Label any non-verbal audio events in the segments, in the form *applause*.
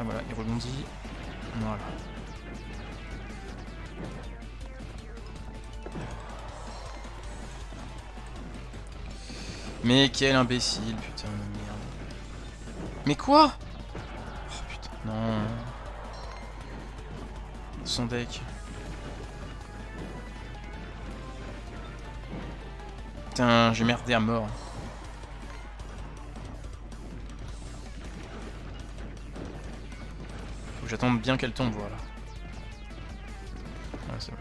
Ah voilà, il rebondit. Voilà. Mais quel imbécile, putain de merde. Mais quoi? Oh putain, non. Son deck. Putain, j'ai merdé à mort. Que j'attende bien qu'elle tombe, voilà. Ouais, c'est bon.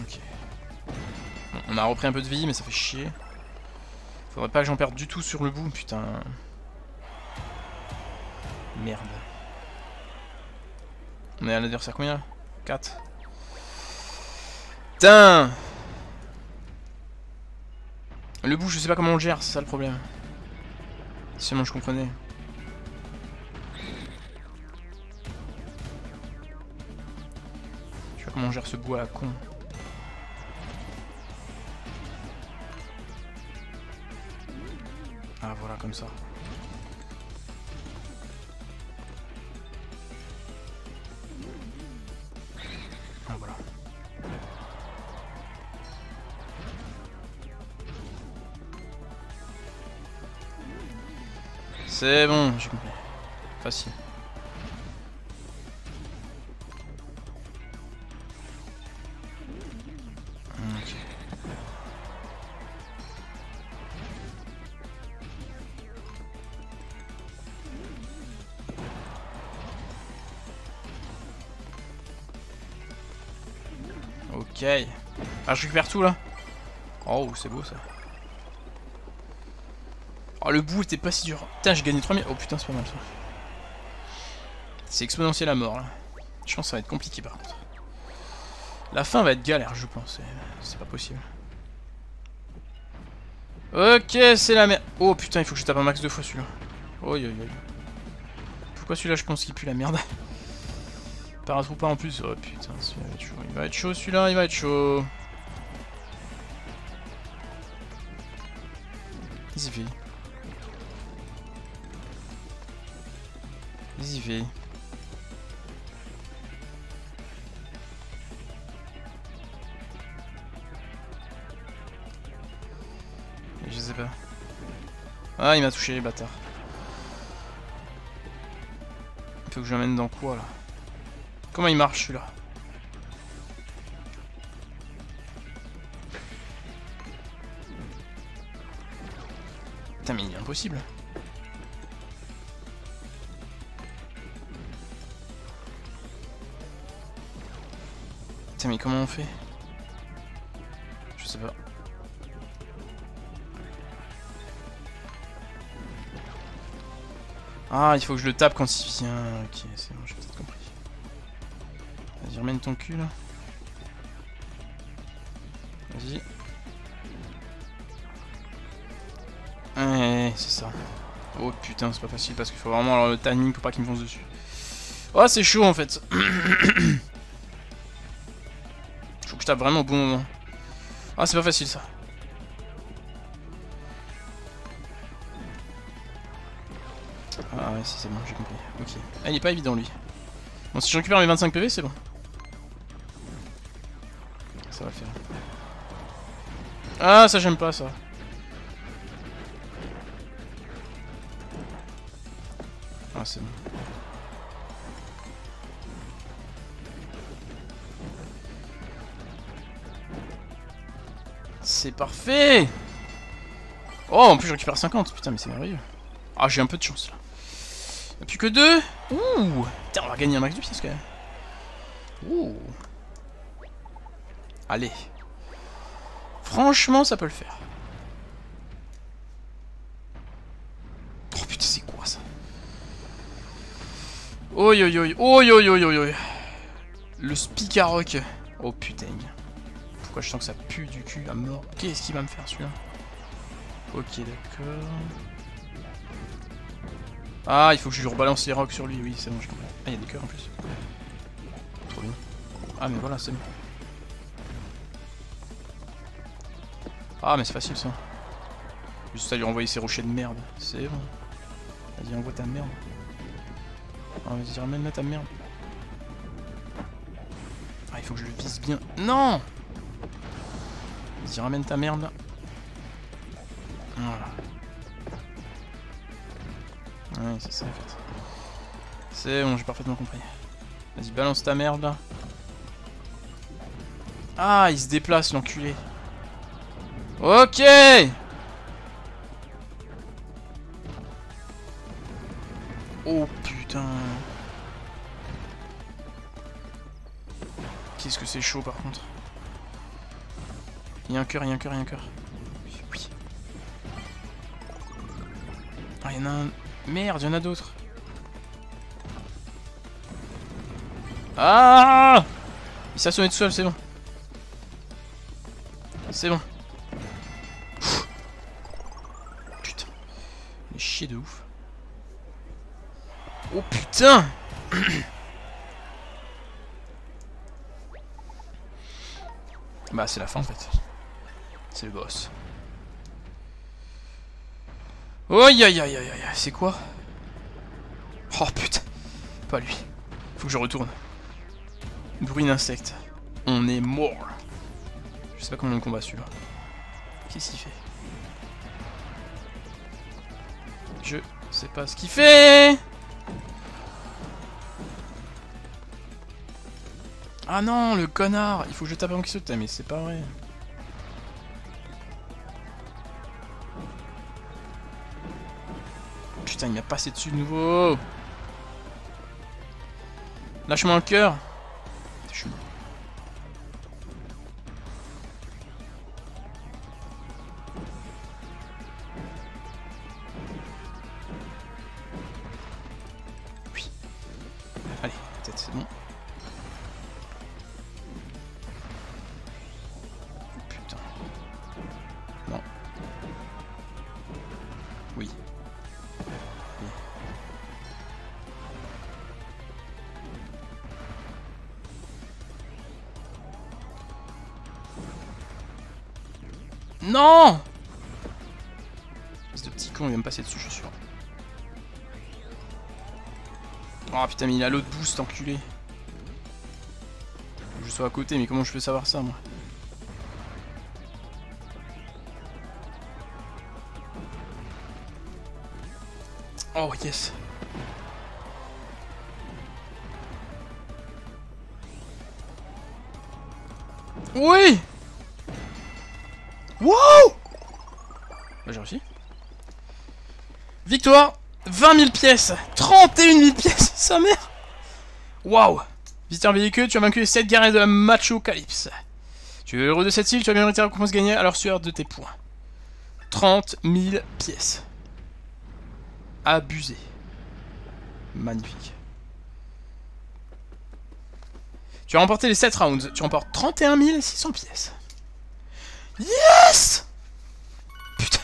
Ok. On a repris un peu de vie, mais ça fait chier. Faudrait pas que j'en perde du tout sur le bout, putain. Merde. On est à l'adversaire combien 4 Putain Le bout, je sais pas comment on le gère, c'est ça le problème. Si seulement je comprenais. Je sais pas comment on gère ce bout à la con. Ah voilà, comme ça. C'est bon, j'ai compris. Facile. Ok. Ok. Ah, je récupère tout là Oh, c'est beau ça. Oh, le bout était pas si dur. Putain, j'ai gagné 3000. Oh putain, c'est pas mal ça. C'est exponentiel à mort là. Je pense que ça va être compliqué par contre. La fin va être galère, je pense. C'est pas possible. Ok, c'est la merde. Oh putain, il faut que je tape un max deux fois celui-là. Oh. Pourquoi celui-là, je pense qu'il pue la merde? *laughs* Paratroopa en plus. Oh putain, celui-là va être chaud. Il va être chaud celui-là, il va être chaud. Vas-y, Vas-y, fais. Je sais pas. Ah, il m'a touché, les bâtards. Faut que je l'amène dans quoi, là? Comment il marche, celui-là? Putain, mais il est impossible. Mais comment on fait? Je sais pas. Ah, il faut que je le tape quand il vient. Ok, c'est bon, j'ai peut-être compris. Vas-y, remène ton cul là. Vas-y. Ouais, c'est ça. Oh putain, c'est pas facile parce qu'il faut vraiment avoir le timing pour pas qu'il me fonce dessus. Oh, c'est chaud en fait. *clears throat* Tape vraiment au bon moment. Ah, c'est pas facile ça. Ah ouais, si c'est bon, j'ai compris. Ok. Ah, il est pas évident lui. Bon, si je récupère mes 25 PV, c'est bon. Ça va faire. Ah, ça j'aime pas ça. Parfait Oh, en plus je récupère 50, putain, mais c'est merveilleux. Ah, j'ai un peu de chance là. Il a plus que deux Ouh Putain, on va gagner un max de pièces quand même. Ouh Allez. Franchement, ça peut le faire. Oh putain, c'est quoi ça? Oi oi oi oi oi oi oi oi Le Spicaroc. Oh putain. Pourquoi je sens que ça pue du cul à mort Qu'est-ce qu'il va me faire celui-là Ok, d'accord. Ah, il faut que je lui rebalance les rocs sur lui, oui, c'est bon, je comprends. Ah, il y a des cœurs en plus. Trop bien. Ah, mais voilà, c'est bon. Ah, mais c'est facile ça. Juste à lui renvoyer ses rochers de merde. C'est bon. Vas-y, envoie ta merde. Ah, vas-y, ramène là ta merde. Ah, il faut que je le vise bien. Non Vas-y, ramène ta merde là. Voilà. Ouais, c'est ça en fait. C'est bon, j'ai parfaitement compris. Vas-y, balance ta merde là. Ah, il se déplace l'enculé. Ok Oh putain. Qu'est-ce que c'est chaud par contre. Il y a un cœur, il y a un cœur, il y a un cœur. Oui. Ah, il y en a un... Merde, il y en a d'autres. Ah Il s'est assommé tout seul, c'est bon. C'est bon. Putain. Il est chier de ouf. Oh putain *clears throat* Bah c'est la fin en fait. C'est le boss. Oh aïe aïe aïe aïe c'est quoi? Oh putain, pas lui. Faut que je retourne. Bruit d'insecte. On est mort. Je sais pas comment on combat celui-là. Qu'est-ce qu'il fait? Je sais pas ce qu'il fait Ah non, le connard Il faut que je tape avant qu'il saute, mais c'est pas vrai. Putain, il m'a passé dessus de nouveau Lâche-moi un cœur Oui. Non Ce petit con, il va me passer dessus, je suis sûr. Oh putain, mais il a l'autre boost, enculé. Faut que je sois à côté, mais comment je peux savoir ça, moi Oh, yes Oui Victoire 20 000 pièces 31 000 pièces *laughs* Sa mère Waouh Visiteur véhicule, tu as vaincu les 7 guerriers de la Macho Calypse. Tu es heureux de cette île, tu as bien mérité la récompense gagnée à leur sueur de tes points. 30 000 pièces. Abusé. Magnifique. Tu as remporté les 7 rounds. Tu remportes 31 600 pièces. Yes Putain.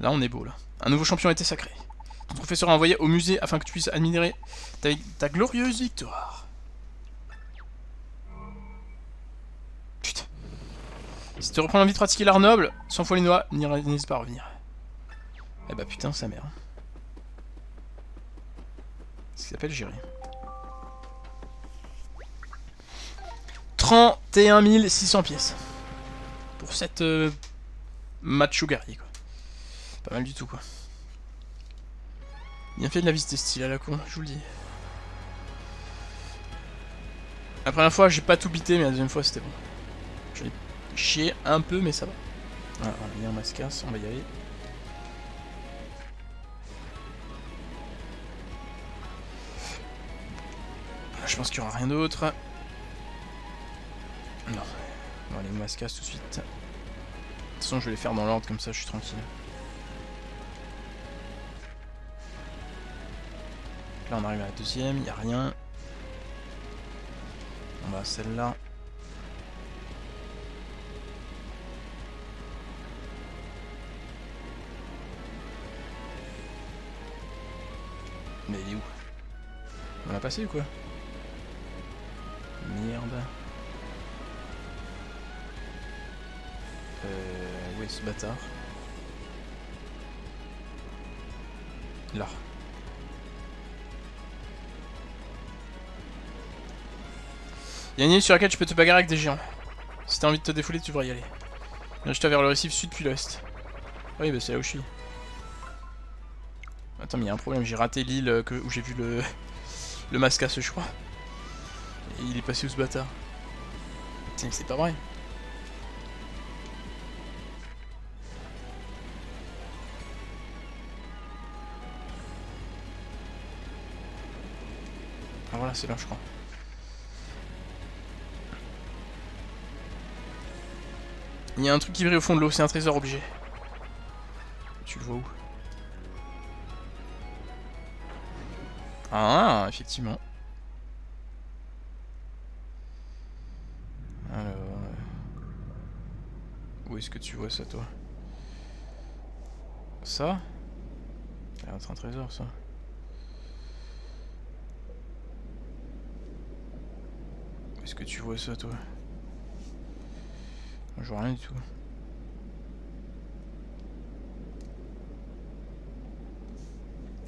Là, on est beau, là. Un nouveau champion a été sacré. Ton trophée sera envoyé au musée afin que tu puisses admirer ta, ta glorieuse victoire. Putain. Si tu reprends l'envie de pratiquer l'art noble, 100 fois les noix, n'hésite pas à revenir. Eh bah putain, sa mère. Ce qui s'appelle gérer. 31 600 pièces. Pour cette euh, macho guerrier, quoi. Pas mal du tout, quoi. Bien fait de la visite style à la con, je vous le dis. La première fois, j'ai pas tout bité, mais la deuxième fois, c'était bon. J'ai chié un peu, mais ça va. Il y a un mascasse, on va y aller. Je pense qu'il n'y aura rien d'autre. Non. On va aller mascasse tout de suite. De toute façon, je vais les faire dans l'ordre, comme ça, je suis tranquille. Là, on arrive à la deuxième, il a rien. On va à celle-là. Mais il est où? On l'a passé ou quoi? Merde. Euh, où est ce bâtard Là. Il y a une île sur laquelle tu peux te bagarrer avec des géants. Si t'as envie de te défouler, tu devrais y aller. Dirige-toi vers le récif sud puis l'ouest. Oui, bah c'est là où je suis. Attends, mais il y a un problème, j'ai raté l'île euh, où j'ai vu le, *laughs* le mascasse, je crois. Et il est passé où ce bâtard? Tiens, c'est pas vrai. C'est là, je crois. Il y a un truc qui brille au fond de l'eau, c'est un trésor obligé. Tu le vois où? Ah, effectivement. Alors... Euh, où est-ce que tu vois ça, toi? Ça? C'est un trésor, ça. Où est-ce que tu vois ça, toi Je vois rien du tout.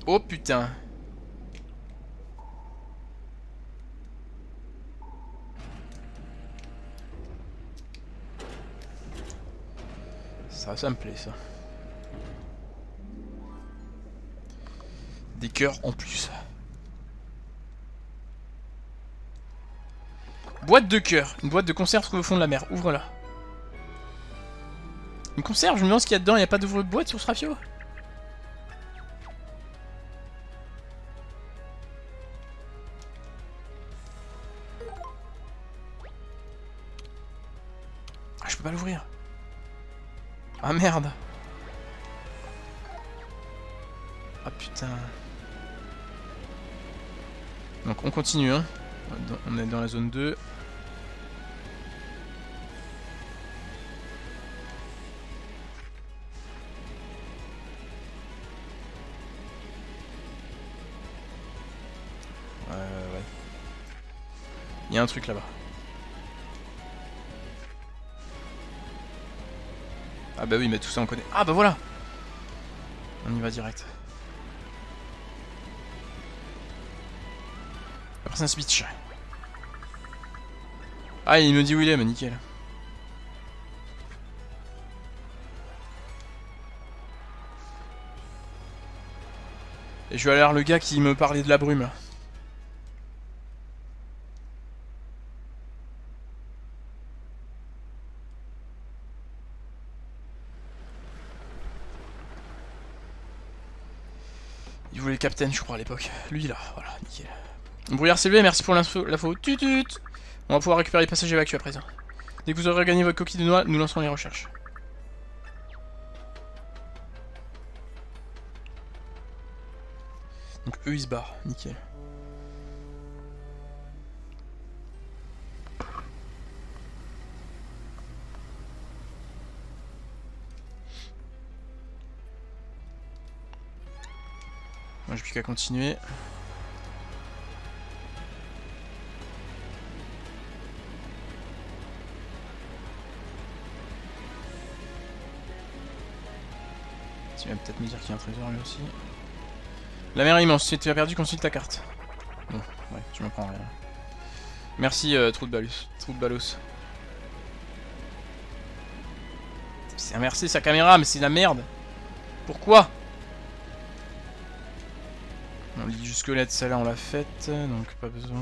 Oh putain Ça, ça me plaît ça. Des cœurs en plus. Boîte de cœur. Une boîte de conserve trouve au fond de la mer. Ouvre-la. Une conserve Je me demande ce qu'il y a dedans. Il n'y a pas d'ouvre-boîte sur ce rafio Ah, je peux pas l'ouvrir. Ah merde Ah putain Donc on continue hein On est dans la zone 2 y a un truc là-bas Ah bah oui, mais tout ça on connaît. Ah bah voilà On y va direct. Un speech. Ah, il me dit où il est, mais nickel. Et je vais aller le gars qui me parlait de la brume. Capitaine, je crois, à l'époque. Lui, là, voilà, nickel. Brouillard s'est merci pour l'info. Tutut On va pouvoir récupérer les passages évacués à présent. Dès que vous aurez gagné votre coquille de noix, nous lancerons les recherches. Donc eux, ils se barrent, nickel. J'ai plus qu'à continuer. Tu vas peut-être me dire qu'il y a un trésor lui aussi. La mer est immense, si tu as perdu, consulte ta carte. Bon, ouais, tu me prends rien. Merci, euh, trou de balus. Trou de balos. C'est inversé sa caméra, mais c'est la merde. Pourquoi? Lit jusque là de celle-là on l'a faite, donc pas besoin.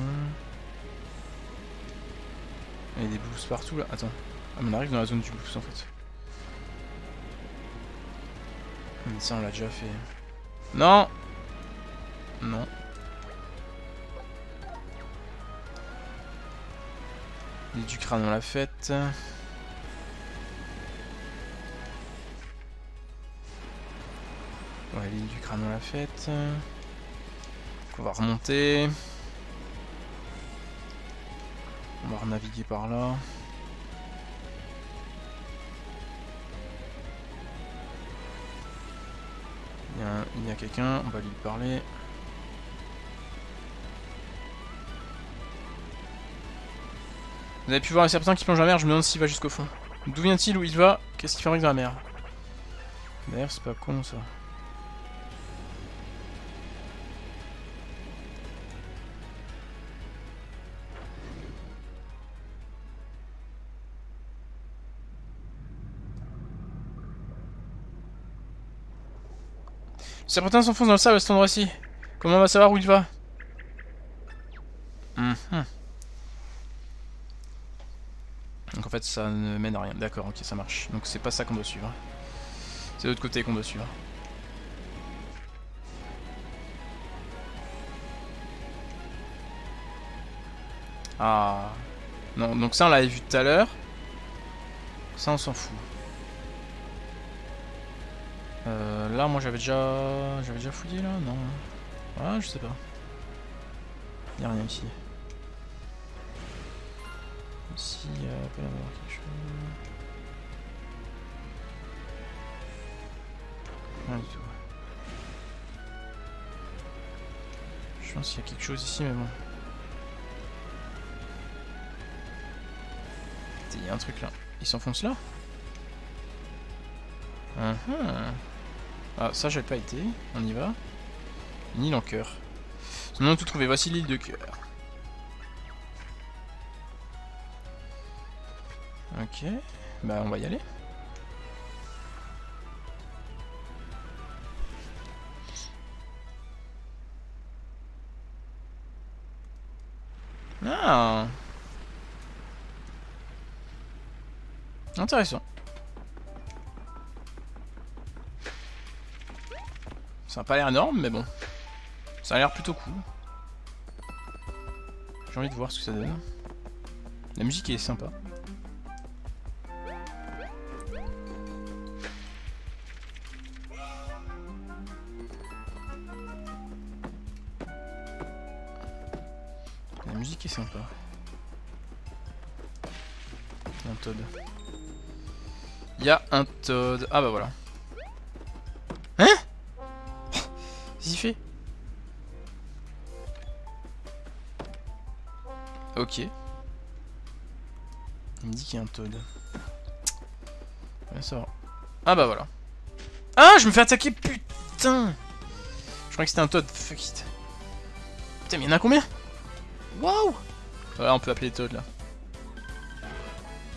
Il y a des boosts partout là. Attends. Ah mais on arrive dans la zone du boost en fait. Mais ça on l'a déjà fait. Non Non. L'île du crâne on l'a faite. Ouais l'île du crâne on l'a faite on va remonter. On va renaviguer par là. Il y a, quelqu'un, on va lui parler. Vous avez pu voir un serpentin qui plonge la mer, je me demande s'il va jusqu'au fond. D'où vient-il Où il va? Qu'est-ce qu'il fait avec dans la mer? D'ailleurs, c'est pas con ça. Serpentin s'enfonce dans le sable à cet endroit-ci. Comment on va savoir où il va Mhm. Donc en fait ça ne mène à rien. D'accord, ok ça marche. Donc c'est pas ça qu'on doit suivre. C'est l'autre côté qu'on doit suivre. Ah. Non, donc ça on l'avait vu tout à l'heure. Ça on s'en fout. Euh, là moi j'avais déjà... J'avais déjà fouillé là Non. Ah je sais pas. Y'a rien ici. Ici, il y avoir quelque chose. Rien du tout. Je pense qu'il y a quelque chose ici, mais bon. Il y a un truc là. Il s'enfonce là? Uh. Ah, ça j'avais pas été. On y va. Une île en cœur. Avons tout trouvé. Voici l'île de cœur. Ok. Bah on va y aller. Ah Intéressant. Ça n'a pas l'air énorme, mais bon. Ça a l'air plutôt cool. J'ai envie de voir ce que ça donne. La musique est sympa. La musique est sympa. Il y a un Toad. Il y a un Toad. Ah bah voilà. Ok. Il me dit qu'il y a un Toad. Ouais, ça va. Ah bah voilà. Ah, je me fais attaquer, putain Je croyais que c'était un Toad, fuck it. Putain, mais il y en a combien? Waouh Voilà, on peut appeler Toad là.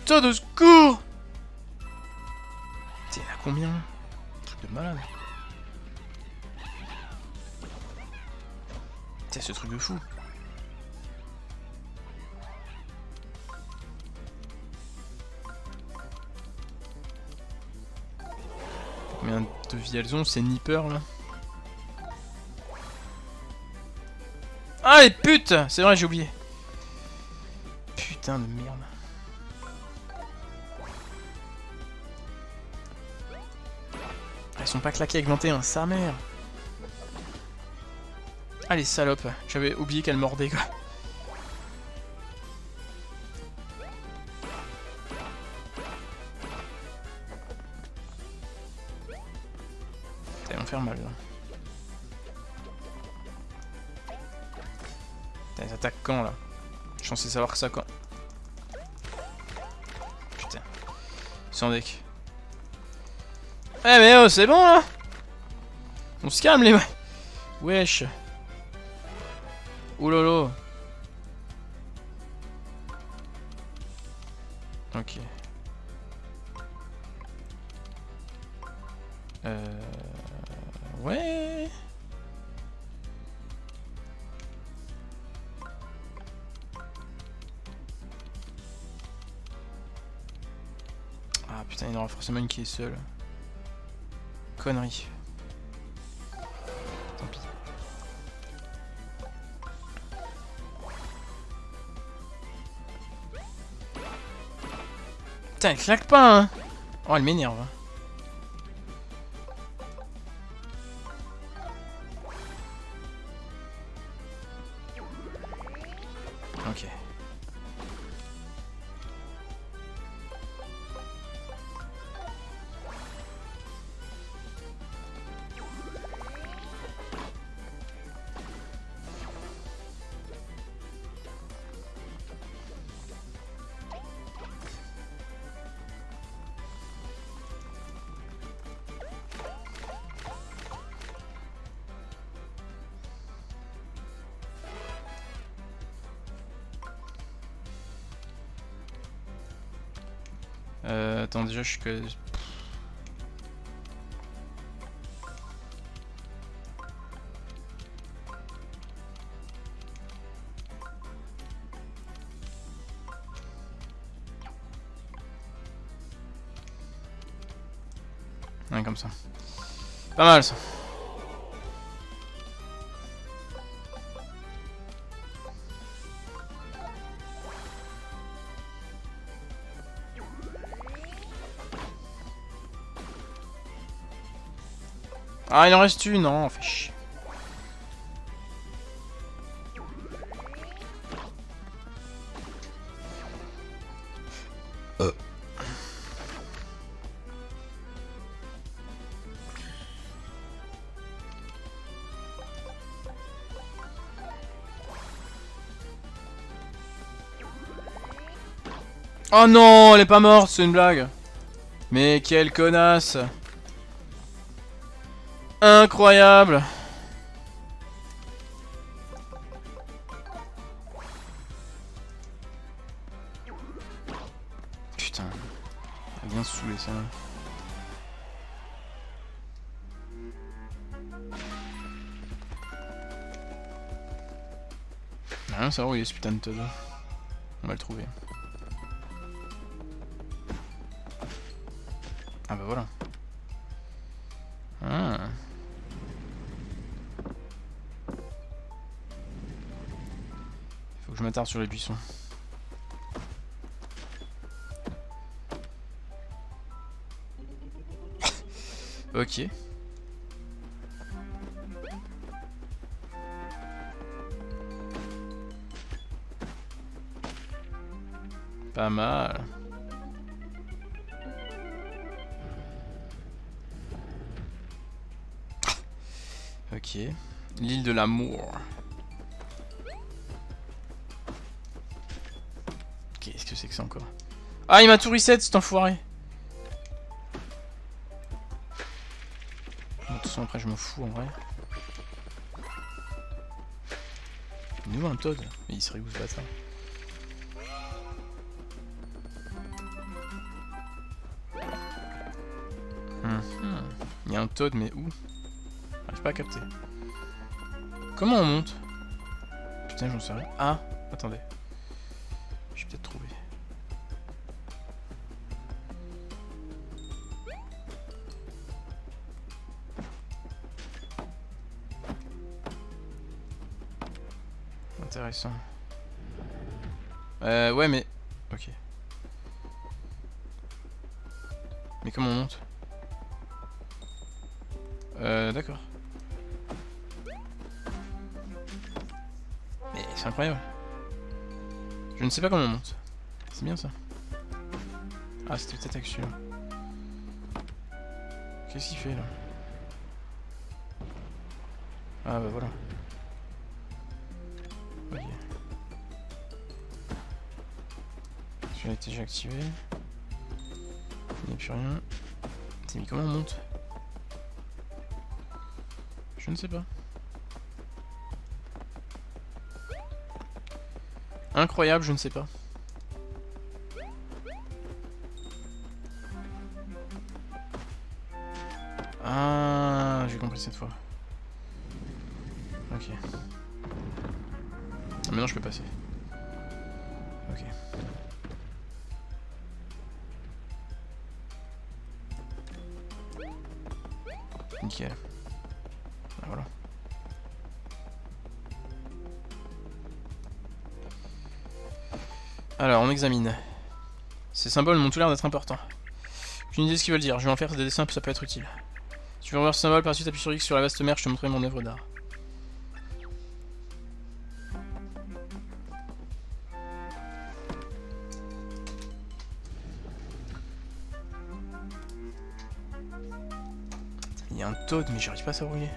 Toad au secours Putain, il y en a combien? Truc de malade. Putain, ce truc de fou. De vie elles ont, ces nippers là Ah les putes C'est vrai, j'ai oublié. Putain de merde. Elles sont pas claquées avec 21, sa mère. Ah les salopes, j'avais oublié qu'elles mordaient quoi. Censé savoir ça quand. Putain. Sans deck. Eh mais oh, c'est bon là On se calme les Wesh. Oulolo. Seule. Connerie. Tant pis. Putain, claque pas, hein Oh, elle m'énerve. Déjà, je suis que... Ouais, comme ça. Pas mal, ça. Ah, il en reste une, non, fait chier. Euh. Oh non, elle est pas morte, c'est une blague. Mais quelle connasse. Incroyable Putain. Elle bien saoulé ça. Rien savoir où il est ce putain de Todd. On va le trouver. Ah bah voilà. Je m'attarde sur les buissons. *laughs* ok. Pas mal. *laughs* Ok. L'île de l'amour. Encore Ah, il m'a tout reset cet enfoiré De toute façon, après, je m'en fous en vrai. Nous, un Toad Mais il serait où ce bâtard? Hum, Il y a un Toad, mais où? J'arrive pas à capter. Comment on monte? Putain, j'en sais rien. Ah, attendez. Euh, ouais, mais... Ok. Mais comment on monte? Euh, d'accord. Mais c'est incroyable. Je ne sais pas comment on monte. C'est bien ça. Ah, c'était peut-être avec. Qu'est-ce qu'il fait là? Ah bah voilà. Était déjà activé. Il n'y a plus rien. Mais comment on monte Je ne sais pas. Incroyable, je ne sais pas. Ah, j'ai compris cette fois. Ces symboles m'ont tout l'air d'être importants. J'ai une idée de ce qu'ils veulent dire. Je vais en faire des dessins, ça peut être utile. Si tu veux revoir ce symbole, par suite appuie sur X sur la vaste mer, je te montrerai mon œuvre d'art. Il y a un Toad, mais j'arrive pas à est.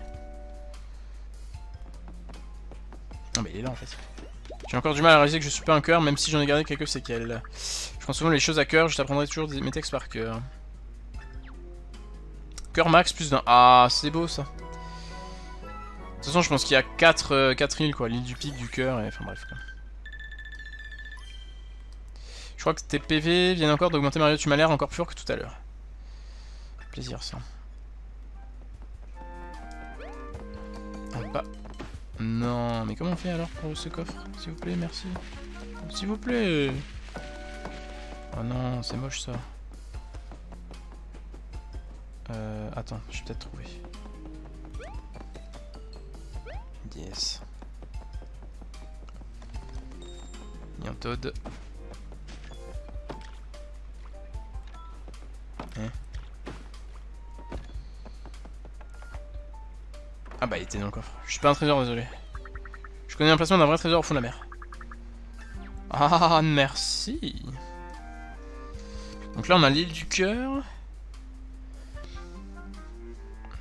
Non mais il est là en fait. J'ai encore du mal à réaliser que je suis pas un cœur, même si j'en ai gardé quelques séquelles. Je prends souvent les choses à cœur, je t'apprendrai toujours mes textes par cœur. Cœur max plus d'un. Ah, c'est beau ça. De toute façon, je pense qu'il y a 4, euh, îles quoi. L'île du pic, du cœur, et enfin bref. Quoi. Je crois que tes PV viennent encore d'augmenter Mario, tu m'as l'air encore plus fort que tout à l'heure. Plaisir ça. Ah bah. Non, mais comment on fait alors pour ce coffre S'il vous plaît, merci. S'il vous plaît Oh non, c'est moche ça. Euh, attends, je vais peut-être trouver. Yes. Todd. Hein ah bah il était dans le coffre. Je suis pas un trésor, désolé. Je connais l'emplacement d'un vrai trésor au fond de la mer. Ah, merci. Donc là, on a l'île du cœur.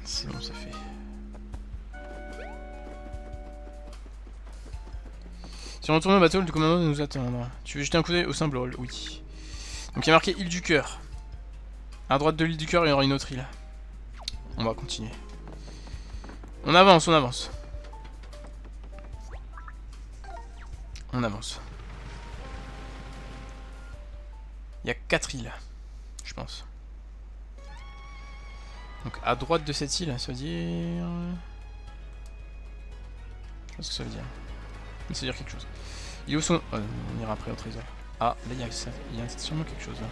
C'est bon, ça fait. Si on retourne au bateau, le commandant nous attendre. Tu veux jeter un coup d'œil au symbole Oui. Donc il y a marqué île du cœur. À droite de l'île du cœur, il y aura une autre île. On va continuer. On avance, on avance. On avance. Il y a 4 îles, je pense. Donc à droite de cette île, ça veut dire... Je ce que ça veut dire. Ça veut dire quelque chose. Il est où son... Oh, on ira après au trésor. Ah, là il y, a, il y a sûrement quelque chose là.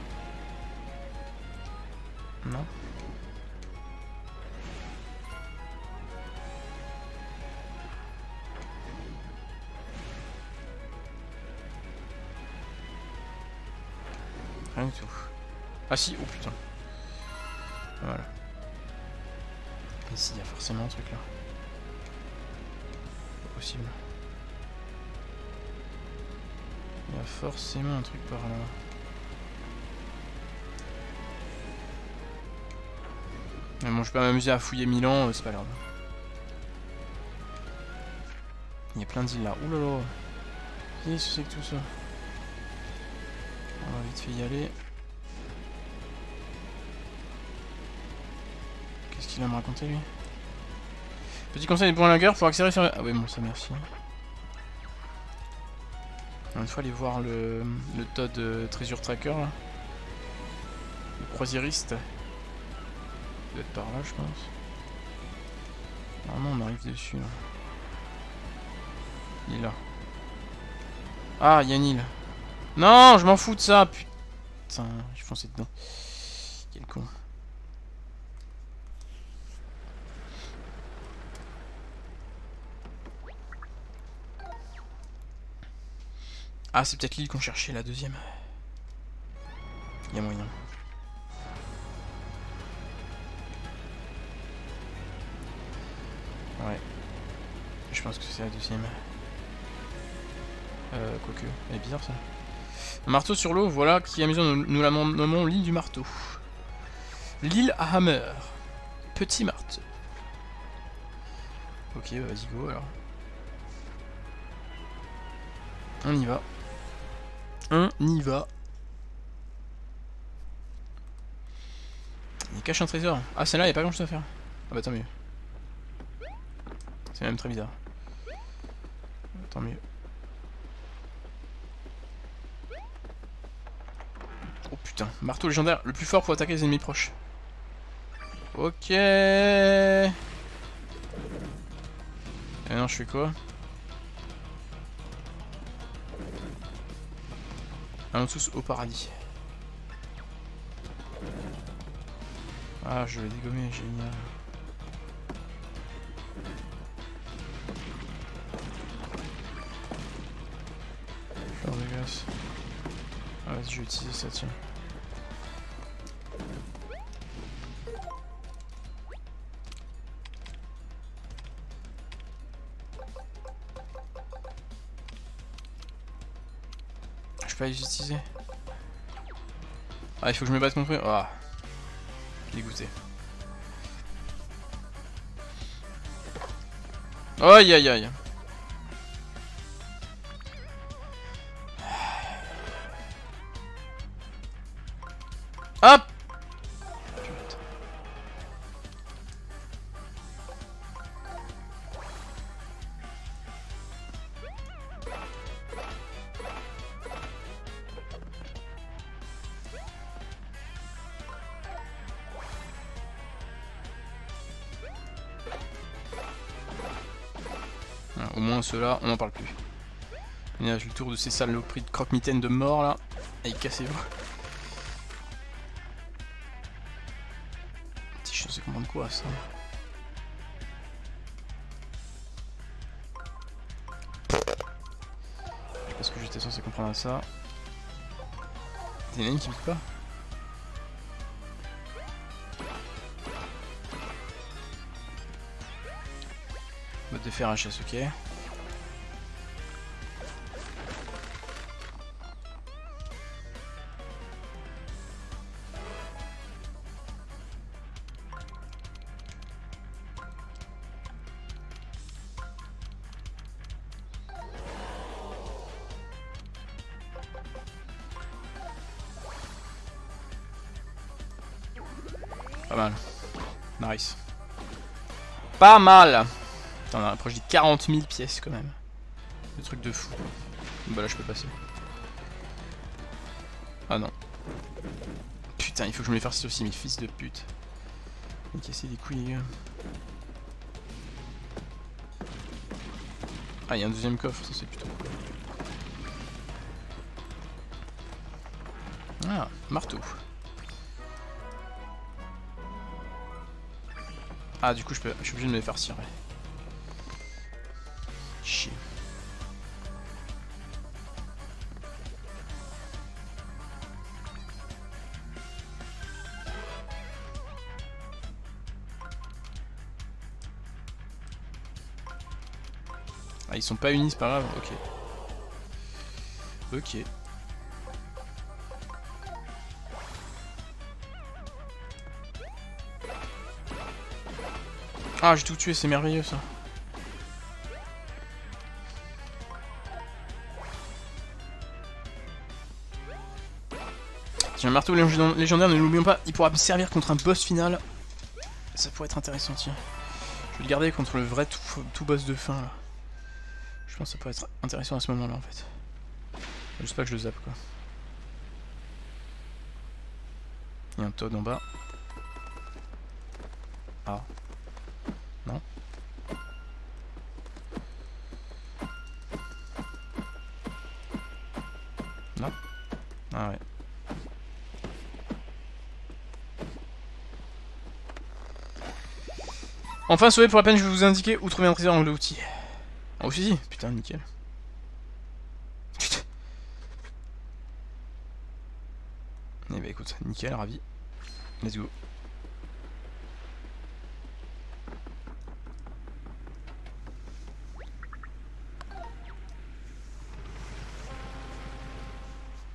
Non Rien du tout. Ah si, oh putain. Voilà. Ici, il y a forcément un truc là. Pas possible. Il y a forcément un truc par là. Mais bon, je peux m'amuser à fouiller Milan, euh, c'est pas grave. Il y a plein d'îles là. Oulala. Qu'est-ce que c'est que tout ça? On va vite fait y aller. Qu'est-ce qu'il va me raconter lui? Petit conseil pour la guerre pour accélérer sur... Ah ouais bon ça merci. Une fois aller voir le, le Todd de Treasure Tracker là. Le croisiériste. Il doit être par là je pense. Normalement on arrive dessus là. Il est là. Ah, il y a une île. Non, je m'en fous de ça, putain. J'ai foncé dedans. Quel con. Ah, c'est peut-être l'île qu'on cherchait, la deuxième. Il y a moyen. Ouais. Je pense que c'est la deuxième. Euh, quoique. Elle est bizarre ça. Marteau sur l'eau, voilà, qui amusant, nous, nous la nommons l'île du marteau. L'île à Hammer. Petit marteau. Ok, vas-y go alors. On y va. On y va. Il cache un trésor. Ah, celle-là, il n'y a pas grand chose à faire. Ah bah tant mieux. C'est même très bizarre. Tant mieux. Oh putain, marteau légendaire, le plus fort pour attaquer les ennemis proches. Ok. Et non, je fais quoi? Allons tous au paradis. Ah, je vais dégommer, génial. De glace. Ah, vas-y, je vais utiliser ça, tiens. pas les utiliser. Ah, il faut que je me batte contre eux. Ah. Dégoûté. Aïe aïe aïe. Ceux-là, on n'en parle plus. A le tour de ces saloperies de croque-mitaine de mort là. Allez, cassez-vous. Si je sais comment quoi ça? Je que j'étais censé comprendre à ça. T'es une qui me pas Mode de faire HS, ok. Pas mal on approche des 40 000 pièces quand même. Le truc de fou. Bah là je peux passer. Ah non. Putain, il faut que je me fasse aussi, mes fils de pute. Casser les couilles. Ah, il y a un deuxième coffre, ça c'est plutôt cool. Ah, marteau. Ah, du coup, je, suis obligé de me les faire cirer. Ah, ils sont pas unis, c'est pas grave, ok. Ok. Ah, j'ai tout tué, c'est merveilleux ça. J'ai un marteau légendaire, ne l'oublions pas, il pourra me servir contre un boss final. Ça pourrait être intéressant, tiens. Je vais le garder contre le vrai tout boss de fin là. Je pense que ça pourrait être intéressant à ce moment-là en fait. Pas que je le zappe quoi. Il y a un Toad en bas. Enfin sauvé pour la peine, je vais vous indiquer où trouver un trésor en l'outil. Oh si, putain, nickel. Putain. Eh bah écoute, nickel, ravi. Let's go.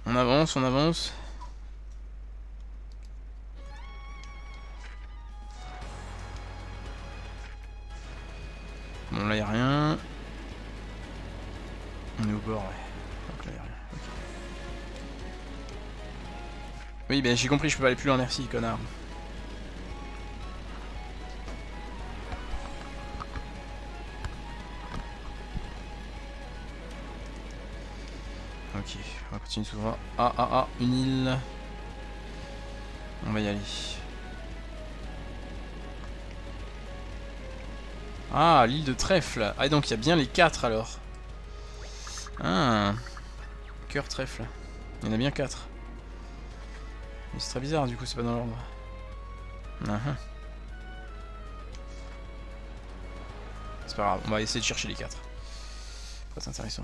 On avance, on avance. On est au bord, ouais. Donc là, y a rien. Oui, ben j'ai compris, je peux pas aller plus loin, merci, connard. Ok, on va continuer tout droit. Ah, ah, ah, une île. On va y aller. Ah, l'île de trèfle. Ah, donc il y a bien les quatre alors. Ah. Cœur trèfle. Il y en a bien 4. Mais c'est très bizarre, du coup, c'est pas dans l'ordre. Uh C'est pas grave, on va essayer de chercher les 4. C'est intéressant.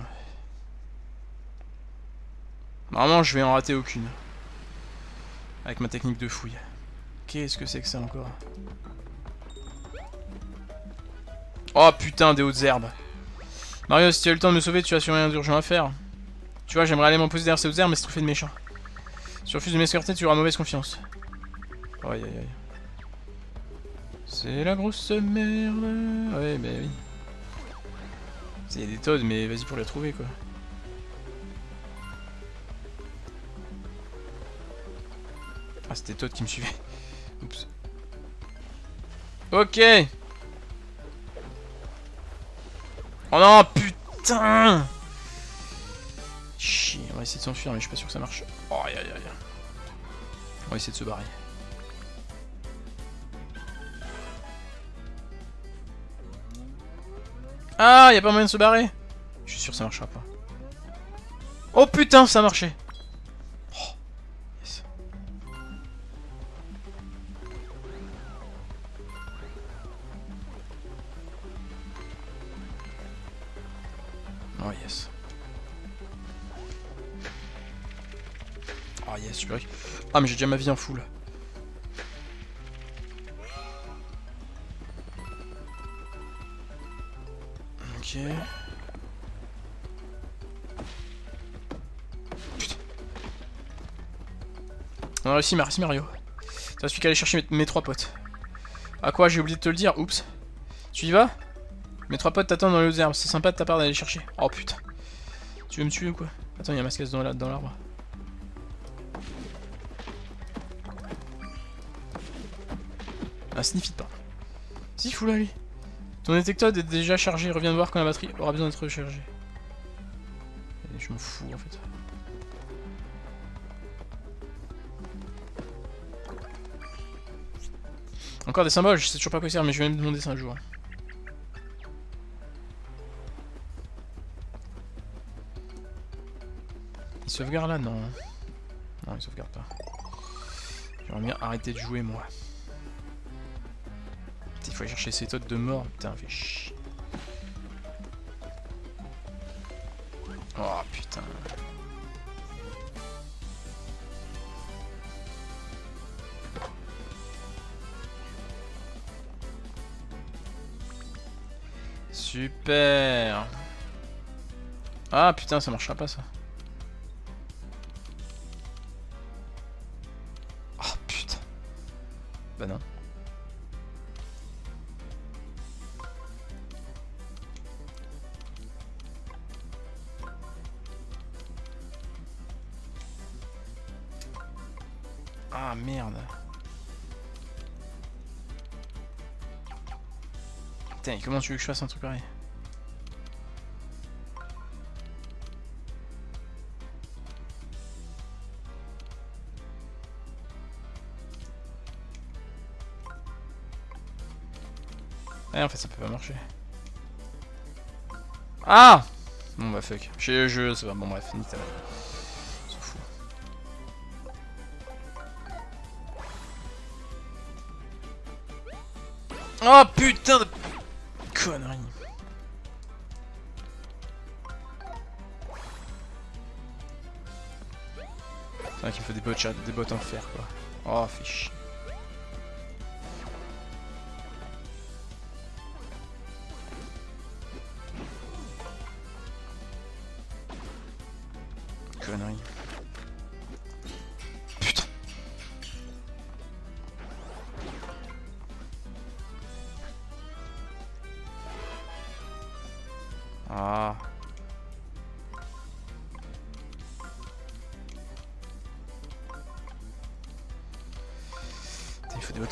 Normalement, je vais en rater aucune. Avec ma technique de fouille. Qu'est-ce que c'est que ça encore? Oh putain, des hautes herbes. Mario, si tu as eu le temps de me sauver, tu as sur rien d'urgent à faire. Tu vois, j'aimerais aller m'en poser derrière ces airs, mais c'est trop fait de méchant. Si tu refuses de m'escorter, tu auras mauvaise confiance. Aïe aïe aïe. C'est la grosse merde. Ouais, bah oui. Il y a des Toads, mais vas-y pour les trouver quoi. Ah, c'était Toad qui me suivait. Oups. Ok Oh non, putain Chier, on va essayer de s'enfuir, mais je suis pas sûr que ça marche. Oh, aïe aïe aïe. On va essayer de se barrer. Ah, y a pas moyen de se barrer Je suis sûr que ça marchera pas. Oh putain, ça a Oh yes. Ah mais j'ai déjà ma vie en full. Ok. Putain. On a réussi, merci Mario. Ça celui qui aller chercher mes, trois potes. À quoi J'ai oublié de te le dire, oups. Tu y vas? Mes trois potes t'attendent dans les herbes, c'est sympa de ta part d'aller chercher. Oh putain. Tu veux me tuer ou quoi? Attends, il y a un masque dans l'arbre. Ah, sniffit pas. Si, fou là, lui. Ton détecteur est déjà chargé, reviens voir quand la batterie aura besoin d'être rechargée. Je m'en fous en fait. Encore des symboles, je sais toujours pas quoi faire, mais je vais me demander ça un jour. Il sauvegarde là Non. Non, il sauvegarde pas. J'aimerais bien arrêter de jouer moi. Il faut aller chercher ces totes de mort. Putain, fait chier. Oh putain. Super. Ah putain, ça marchera pas ça. Comment tu veux que je fasse un truc pareil Eh en fait ça peut pas marcher. Ah Bon bah fuck. Je, je c'est pas bon bref, nickel. Oh putain de connerie. C'est vrai qu'il me fait des bottes, des bottes en fer quoi. Oh. Connerie.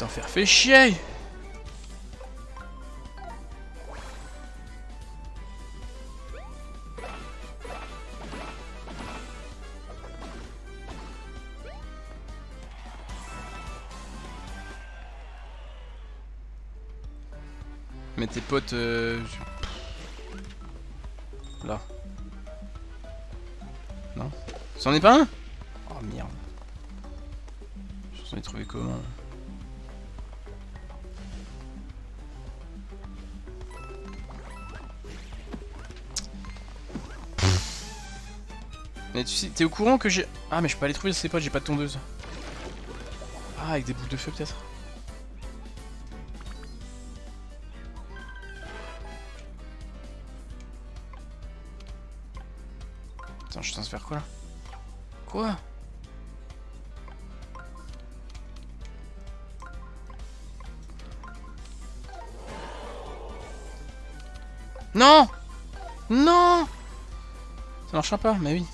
Faire. Fais chier Mais tes potes... Euh... Là. Non C'en est pas un? Mais tu sais, t'es au courant que j'ai... Ah mais je peux pas aller trouver ces potes, j'ai pas de tondeuse. Ah avec des boules de feu peut-être. Attends, je suis censé faire quoi là? Quoi? Non! Non! Ça marchera pas, mais oui.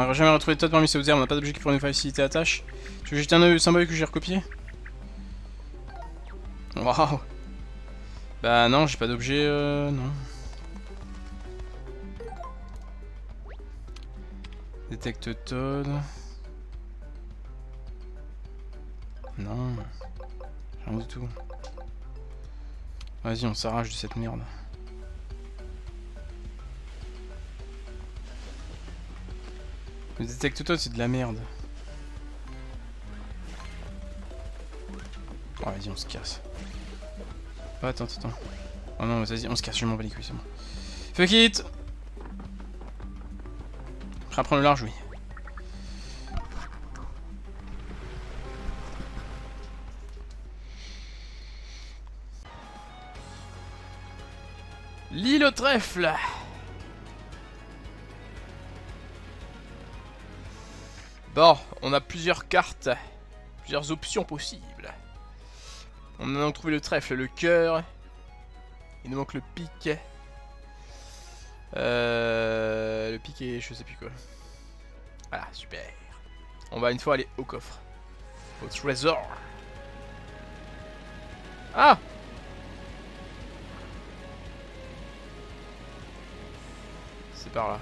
On n'a jamais retrouvé Todd parmi ces hautes on n'a pas d'objet qui pourrait nous faciliter la tâche. Tu veux jeter un symbole que j'ai recopié Waouh Bah non, j'ai pas d'objet, euh, non. Détecte Todd. Non. Rien du tout. Vas-y, on s'arrache de cette merde. Le détecte Todd, c'est de la merde. Oh, vas-y, on se casse. Oh, attends, attends. Oh non, vas-y, on se casse, je m'en bats les couilles, c'est bon. Fuck it Après, prendre le large, oui. L'île au trèfle Bon, on a plusieurs cartes, plusieurs options possibles. On a donc trouvé le trèfle, le cœur. Il nous manque le pic. Euh, le pic et je sais plus quoi. Voilà, super. On va une fois aller au coffre. Au trésor. Ah C'est par là.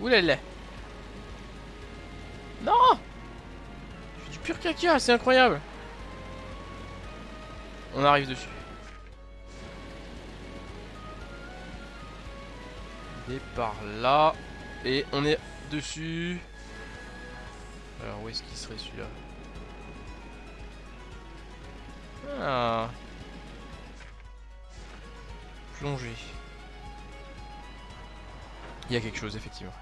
Oulala Non Je du pur caca, c'est incroyable On arrive dessus. Et par là. Et on est dessus. Alors où est-ce qu'il serait celui-là? Ah. Plonger. Il y a quelque chose, effectivement.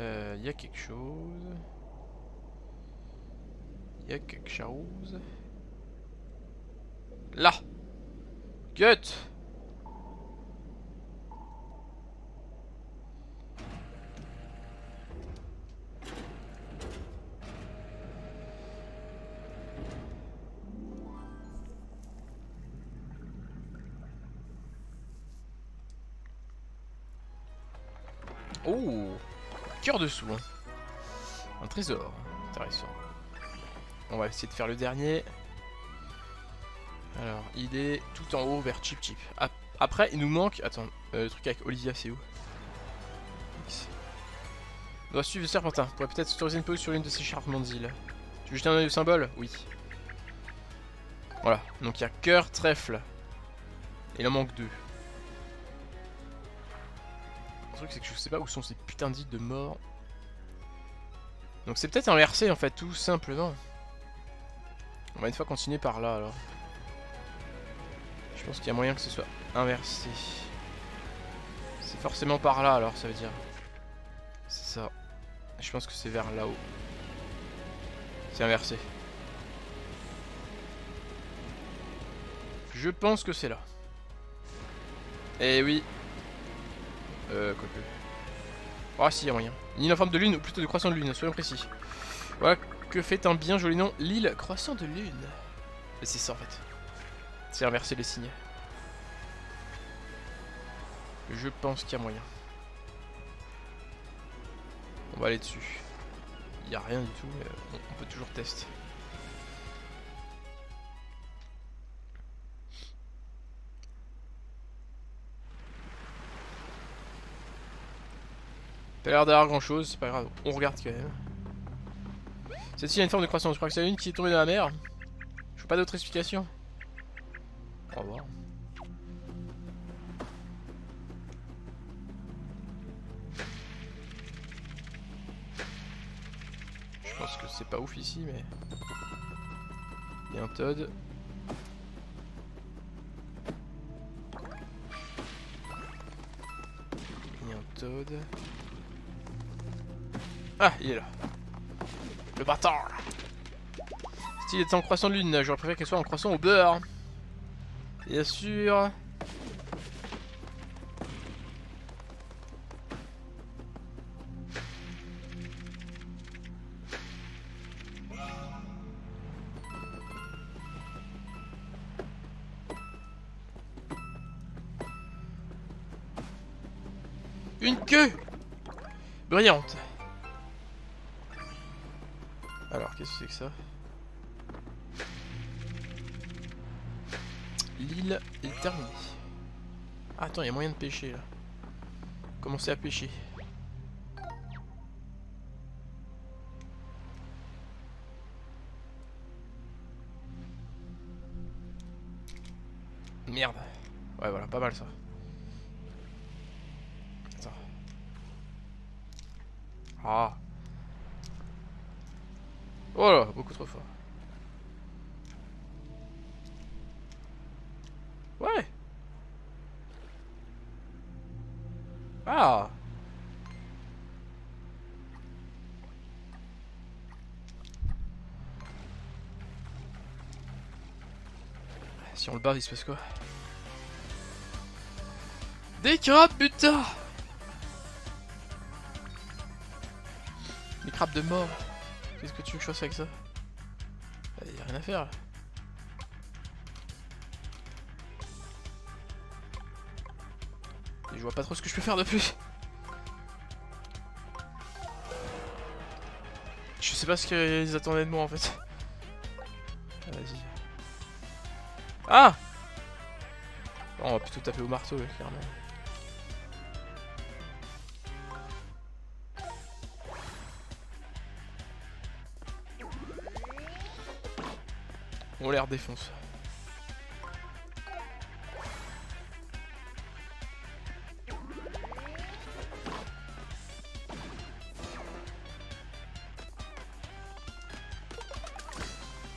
Euh, il y a quelque chose. Il y a quelque chose. Là Gut Cœur dessous. Hein. Un trésor. Intéressant. On va essayer de faire le dernier. Alors, il est tout en haut vers Chip Chip. Après, il nous manque... Attends, euh, le truc avec Olivia, c'est où? On doit suivre le serpentin. On pourrait peut-être autoriser une pause sur l'une de ces charmantes îles. Tu veux jeter un oeil au symbole? Oui. Voilà. Donc il y a cœur, trèfle. Et il en manque deux. Le truc, c'est que je sais pas où sont ces putains d'îles de mort. Donc c'est peut-être inversé, en fait, tout simplement. On va une fois continuer par là, alors. Je pense qu'il y a moyen que ce soit inversé. C'est forcément par là, alors, ça veut dire. C'est ça. Je pense que c'est vers là-haut. C'est inversé. Je pense que c'est là. Eh oui, euh, quoi que. Ah si, y a moyen. Une île en forme de lune, ou plutôt de croissant de lune, soyons précis. Voilà que fait un bien joli nom, l'île croissant de lune. C'est ça en fait. C'est inverser les signes. Je pense qu'il y a moyen. On va aller dessus. Il a rien du tout, mais on peut toujours tester. Pas l'air d'avoir grand chose, c'est pas grave, on regarde quand même. Celle-ci a une forme de croissance, je crois que c'est la lune qui est tombée dans la mer. Je veux pas d'autres explications. On va voir. Je pense que c'est pas ouf ici, mais... Il y a un Todd. Il y a un Todd. Ah, il est là. Le bâtard. S'il était en croissant de lune, j'aurais préféré qu'elle soit en croissant au beurre. Bien sûr. Une queue Brillante L'île est terminée. Ah, attends, il y a moyen de pêcher là. Commencer à pêcher. Merde. Ouais, voilà, pas mal ça. Attends. Ah. Oh beaucoup trop fort. Ouais. Ah. Si on le bat, il se passe quoi? Des crabes, putain Des crabes de mort. Qu'est-ce que tu veux que je fasse avec ça Y'a a rien à faire. Et je vois pas trop ce que je peux faire de plus. Je sais pas ce qu'ils attendaient de moi en fait. Vas-y. Ah On va plutôt taper au marteau, clairement. On l'air défonce.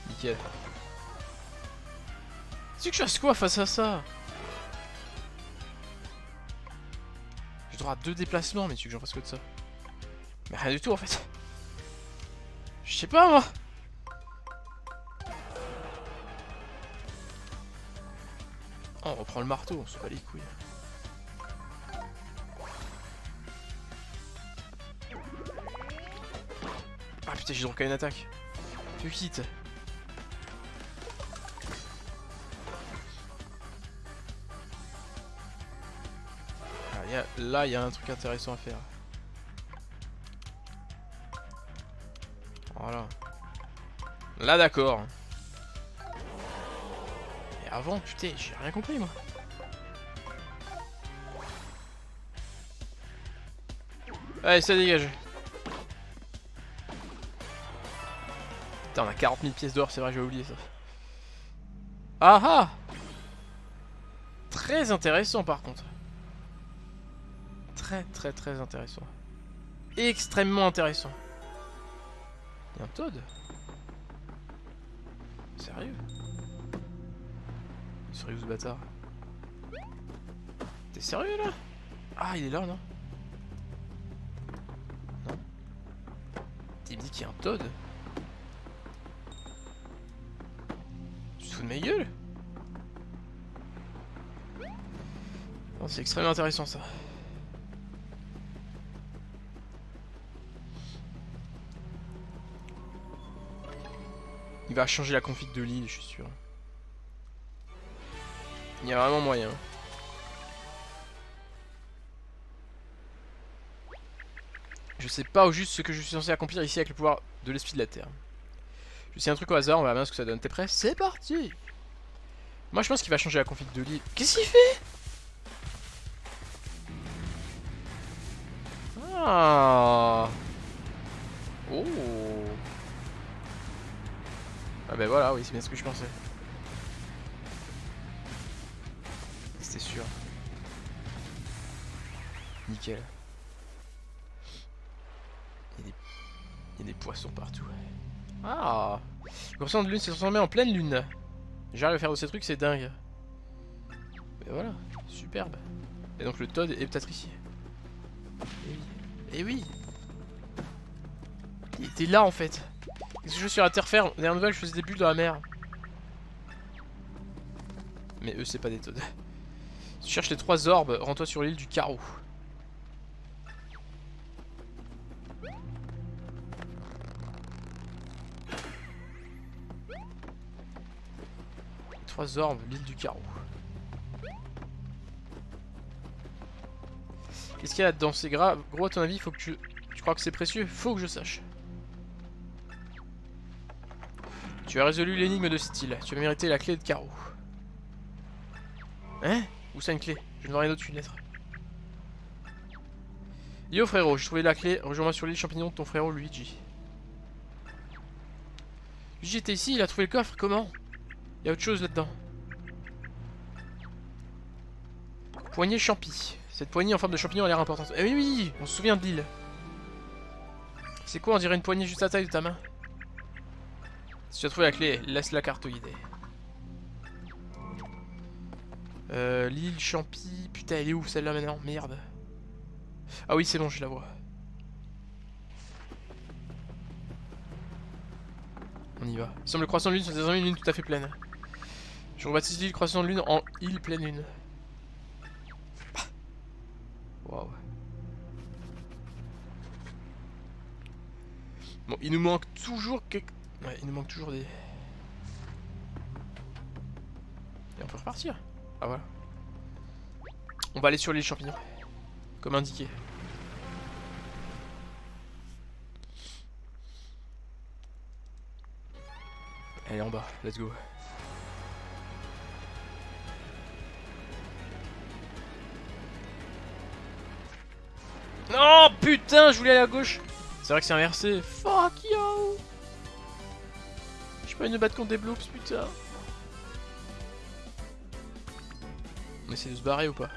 Nickel. Tu que je fasse quoi face à ça? J'ai droit à deux déplacements, mais tu que j'en fasse quoi de ça? Mais rien du tout en fait. Je sais pas moi On reprend le marteau, on se bat les couilles. Ah putain, j'ai donc une attaque. Tu quittes. là, il y a un truc intéressant à faire. Voilà. Là, d'accord. Avant, putain, j'ai rien compris, moi. Allez, ça dégage. Putain, on a 40 000 pièces d'or, c'est vrai, j'ai oublié ça. Ah ah Très intéressant, par contre très très très intéressant. Extrêmement intéressant. Il y a un Toad Sérieux? Sérieux ce bâtard. T'es sérieux là? Ah il est là non? Non? Il me dit qu'il y a un Toad Tu te fous de ma gueule? C'est extrêmement intéressant ça. va changer la config de l'île, je suis sûr. Il y a vraiment moyen. Je sais pas au juste ce que je suis censé accomplir ici avec le pouvoir de l'esprit de la Terre. Je sais un truc au hasard, on verra bien ce que ça donne. T'es prêt? C'est parti Moi je pense qu'il va changer la config de l'île. Qu'est-ce qu'il fait? Ah Oh ah bah voilà, oui, c'est bien ce que je pensais. Il y, a des... poissons partout. Ah Le de lune s'est transformé en pleine lune. J'arrive à faire de ces trucs, c'est dingue. Et voilà, superbe. Et donc le Todd est peut-être ici. Et oui. Et oui Il était là en fait. Qu'est-ce que je suis sur la terre ferme? Dernière nouvelle, je faisais des bulles dans la mer. Mais eux, c'est pas des toads. tu cherches les trois orbes, rends-toi sur l'île du carreau. Trois orbes, l'île du carreau. Qu'est-ce qu'il y a là-dedans? C'est grave. Gros, à ton avis, faut que tu... Tu crois que c'est précieux? Faut que je sache. Tu as résolu l'énigme de style. Tu vas mériter la clé de carreau. Hein? Où ça une clé? Je ne vois rien d'autre qu'une lettre. Yo frérot, j'ai trouvé la clé. Rejoins-moi sur l'île champignon de ton frérot Luigi. Luigi était ici, il a trouvé le coffre. Comment? Il y a autre chose là-dedans. Poignée champi. Cette poignée en forme de champignon a l'air importante. Eh oui, oui, on se souvient de l'île. C'est quoi On dirait une poignée juste à taille de ta main? Si tu as trouvé la clé, laisse la cartoïder. Euh, l'île Champi. Putain, elle est où celle-là maintenant? Merde. Ah oui, c'est bon, je la vois. On y va. Il semble le croissant de lune c'est désormais une lune tout à fait pleine. Je rebaptise l'île croissant de lune en île pleine lune. Waouh. Bon, il nous manque toujours quelques... Ouais, il nous manque toujours des... Et on peut repartir. Ah voilà. On va aller sur l'île champignon. Comme indiqué. Est en bas, let's go. Non, putain, je voulais aller à gauche. C'est vrai que c'est inversé. Fuck yo. Je peux pas une battre contre des bloops, putain. On essaie de se barrer ou pas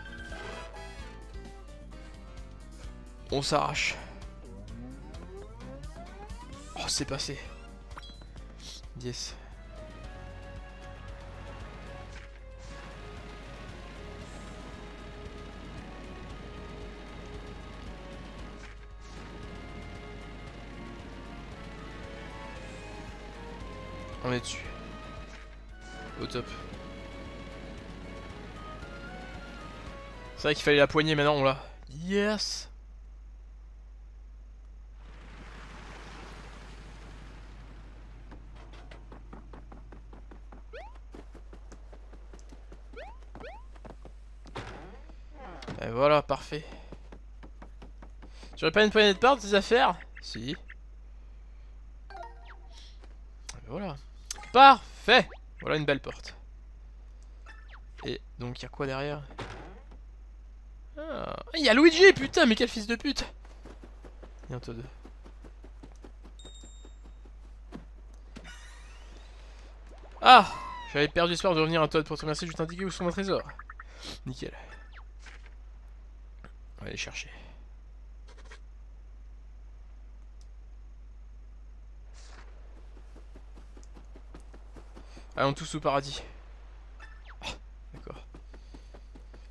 On s'arrache. Oh, c'est passé. Yes. On est dessus. Au top. C'est vrai qu'il fallait la poignée maintenant, on l'a. Yes Et voilà, parfait. Tu aurais pas une poignée de porte, des affaires? Si. Voilà. Parfait Voilà une belle porte. Et donc il quoi derrière? Ah, Luigi, putain, mais quel fils de pute un Toad. Ah J'avais perdu espoir de revenir un Toad pour te remercier, je t'indiquer où sont mes trésors. Nickel. On va aller chercher. Allons tous au paradis. Ah, d'accord.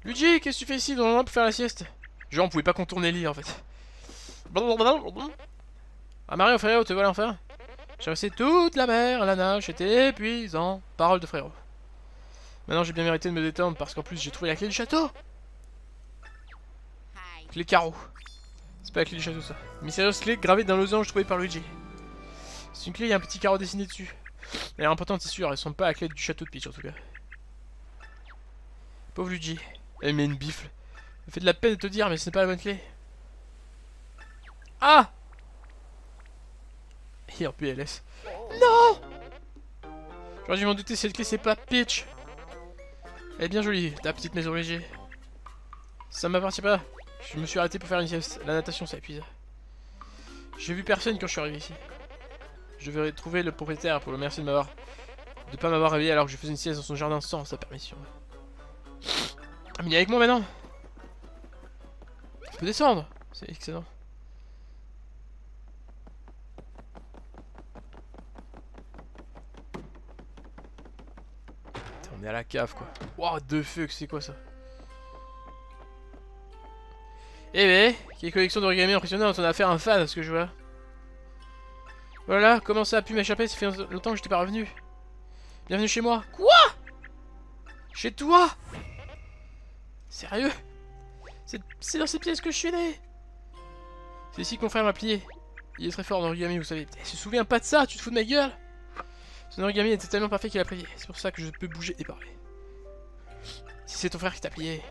Luigi, qu'est-ce que tu fais ici dans le pour faire la sieste? Genre, on pouvait pas contourner l'île en fait. Ah Mario, frérot, te voilà enfin J'ai resté toute la mer, la nage, c'était épuisant. Parole de frérot. Maintenant, j'ai bien mérité de me détendre parce qu'en plus, j'ai trouvé la clé du château. Clé carreau. C'est pas la clé du château ça. Mystérieuse clé gravée dans losange trouvée par Luigi. C'est une clé, il y a un petit carreau dessiné dessus. Elle est importante, c'est sûr, elles sont pas à la clé du château de Peach en tout cas. Pauvre Luigi. Elle met une bifle. Elle fait de la peine de te dire, mais ce n'est pas la bonne clé. Ah Et en PLS. Non J'aurais dû m'en douter, cette clé c'est pas Peach. Elle est bien jolie, ta petite maison léger. Ça m'appartient pas. Je me suis arrêté pour faire une sieste. La natation, ça épuise. J'ai vu personne quand je suis arrivé ici. Je vais retrouver le propriétaire pour le remercier de m'avoir de pas m'avoir réveillé alors que je faisais une sieste dans son jardin sans sa permission. Ah mais il est avec moi maintenant Je peux descendre C'est excellent. on est à la cave quoi. Wow, de feu, c'est quoi ça? Eh ben, quelle collection d'origami impressionnante, on a affaire à un fan, ce que je vois. Voilà, comment ça a pu m'échapper? Ça fait longtemps que j'étais pas revenu. Bienvenue chez moi. Quoi? Chez toi? Sérieux? C'est dans ces pièces que je suis né C'est ici que mon frère m'a plié. Il est très fort en vous savez. Il se souvient pas de ça, tu te fous de ma gueule? Son origami était tellement parfait qu'il a plié. C'est pour ça que je peux bouger et parler. Si c'est ton frère qui t'a plié,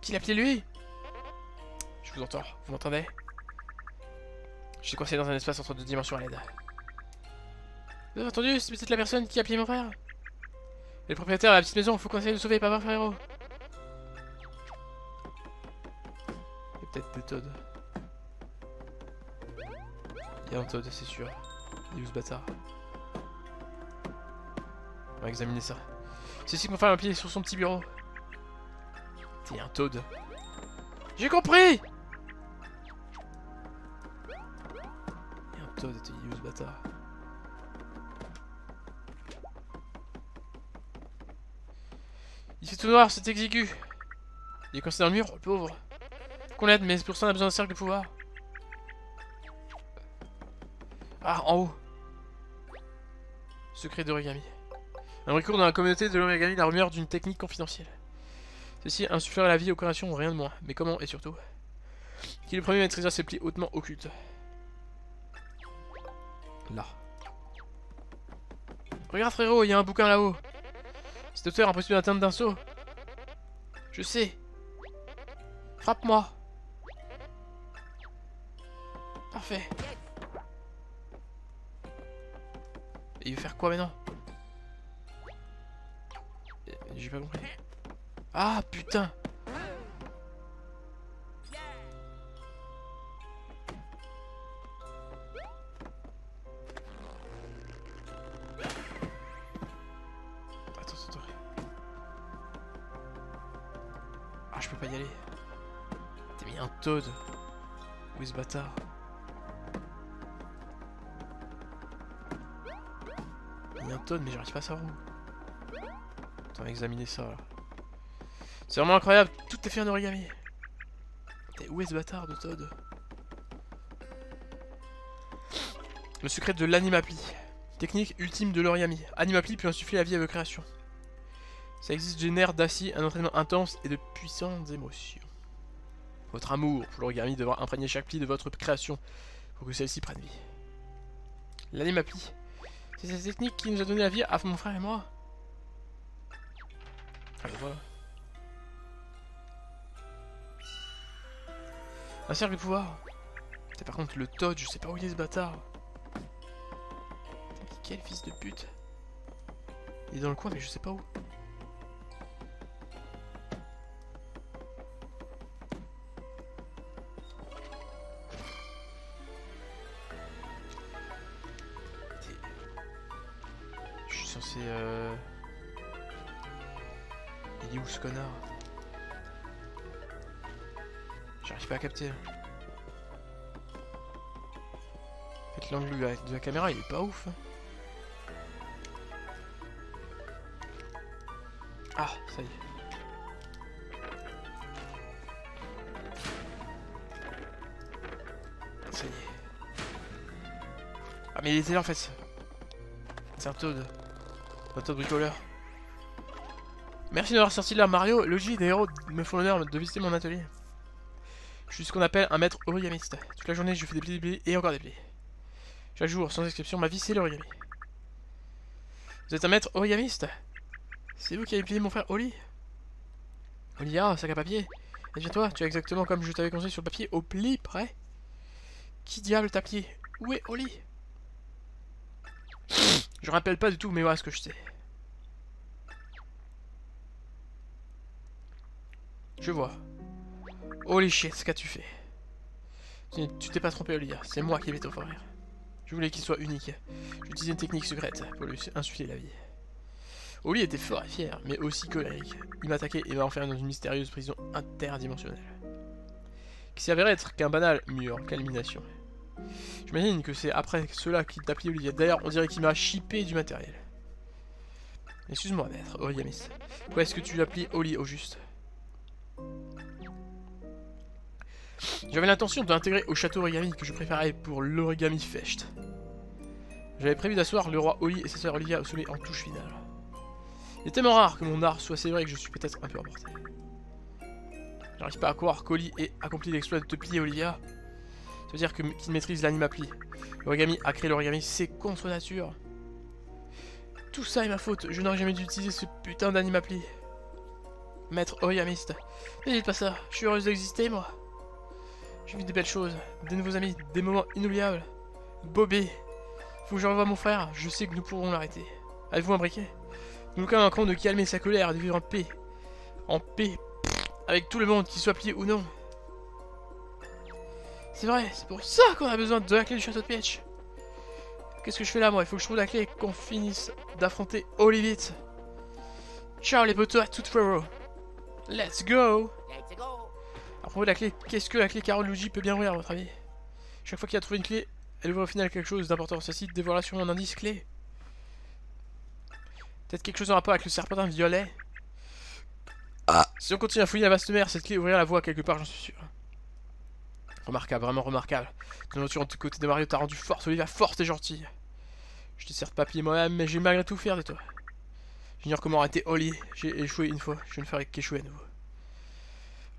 qui l'a plié lui? Je vous entends. Vous m'entendez? Je suis coincé dans un espace entre deux dimensions à l'aide. Vous avez entendu C'est peut-être la personne qui a pillé mon frère. Et le propriétaire de la petite maison, faut qu'on essaye de sauver, pas voir frérot. A peut-être des Todd. Il y a un Todd, c'est sûr. Il est où ce bâtard? On va examiner ça. C'est ici que mon frère m'a pillé sur son petit bureau. T'es un Todd. J'ai compris Il fait tout noir, c'est exigu. Il est coincé dans le mur, le pauvre. Qu'on l'aide, mais pour ça on a besoin d'un cercle de pouvoir. Ah, en haut. Secret d'origami. Un recours dans la communauté de l'origami la rumeur d'une technique confidentielle. Ceci insufflerait la vie aux créations, rien de moins. Mais comment et surtout? Qui est le premier maîtriser ces plis hautement occultes Là. Regarde frérot, il y a un bouquin là-haut. Cet auteur impossible d'atteindre d'un saut. Je sais. Frappe-moi. Parfait. Il veut faire quoi maintenant? J'ai pas compris. Ah putain Toad. Où est ce bâtard? Il y a un Toad, mais j'arrive pas à savoir où. Attends, examiner ça là. C'est vraiment incroyable, tout est fait en origami. Et où est ce bâtard de Todd? Le secret de l'animapli. Technique ultime de l'origami. Animapli peut insuffler la vie à vos créations. Ça existe génère d'acier un entraînement intense et de puissantes émotions. Votre amour pour l'origami devra imprégner chaque pli de votre création pour que celle-ci prenne vie. L'animapli. C'est cette technique qui nous a donné la vie à mon frère et moi. Bah voilà. Un cercle de pouvoir. C'est par contre le Todd, je sais pas où il est ce bâtard. Quel fils de pute. Il est dans le coin mais je sais pas où. En fait, l'angle de la caméra, il est pas ouf. Hein. Ah, ça y est. Ça y est. Ah, mais il était là en fait. C'est un Toad. Un Toad bricoleur. Merci d'avoir sorti là, Mario. Logi des héros me font l'honneur de visiter mon atelier. Je suis ce qu'on appelle un maître origamiste. Toute la journée, je fais des plis, des plis et encore des plis. Chaque jour, sans exception, ma vie, c'est l'origami. Vous êtes un maître origamiste C'est vous qui avez plié mon frère Oli? Oli, ah, sac à papier. Et viens toi, tu es exactement comme je t'avais conseillé sur le papier, au pli près. Qui diable t'a plié? Où est Oli? Je rappelle pas du tout, mais voilà ce que je sais. Je vois. Holy shit, qu'as-tu fait Tu t'es pas trompé, Olivia. C'est moi qui vais t'offrir. Je voulais qu'il soit unique. J'utilisais une technique secrète pour lui insuffler la vie. Oli était fort et fier, mais aussi colérique. Il m'a attaqué et m'a enfermé dans une mystérieuse prison interdimensionnelle. Qui s'avérait être qu'un banal mur, qu'élimination. J'imagine que c'est après cela qu'il t'a plié Olivia. D'ailleurs, on dirait qu'il m'a chippé du matériel. Excuse-moi, maître, Oriamis. Quoi est-ce que tu appelé Oli au juste? J'avais l'intention d'intégrer au château origami que je préparais pour l'origami fest. J'avais prévu d'asseoir le roi Oli et sa sœur Olivia au sommet en touche finale. Il est tellement rare que mon art soit vrai que je suis peut-être un peu emporté. J'arrive pas à croire qu'Oli ait accompli l'exploit de te plier Olivia. Ça veut dire qu'il maîtrise l'animapli. L'origami a créé l'origami, c'est contre nature. Tout ça est ma faute, je n'aurais jamais dû utiliser ce putain d'animapli. Maître origamiste, n'hésite pas ça, je suis heureuse d'exister moi. J'ai vu des belles choses, des nouveaux amis, des moments inoubliables. Bobby, faut que je revoie mon frère, je sais que nous pourrons l'arrêter. Avez-vous un briquet? Nous même de calmer sa colère et de vivre en paix. En paix, avec tout le monde, qu'il soit plié ou non. C'est vrai, c'est pour ça qu'on a besoin de la clé du château de Peach. Qu'est-ce que je fais là, moi? Il faut que je trouve la clé et qu'on finisse d'affronter Olivit. Ciao les potos, à toute. Let's go propos de la clé, qu'est-ce que la clé Carole Luigi peut bien ouvrir à votre avis? Chaque fois qu'il a trouvé une clé, elle ouvre au final quelque chose d'important. Ceci dévoilera un indice clé. Peut-être quelque chose en rapport avec le serpentin violet. Ah. Si on continue à fouiller la vaste mer, cette clé ouvrira la voie quelque part, j'en suis sûr. Remarquable, vraiment remarquable. Ton aventure du côté de Mario t'a rendu forte, Olivia, forte et gentille. Je t'ai certes pas plié moi-même, mais j'ai malgré tout fier de toi. J'ignore comment arrêter Oli. J'ai échoué une fois, je ne ferai qu'échouer à nouveau.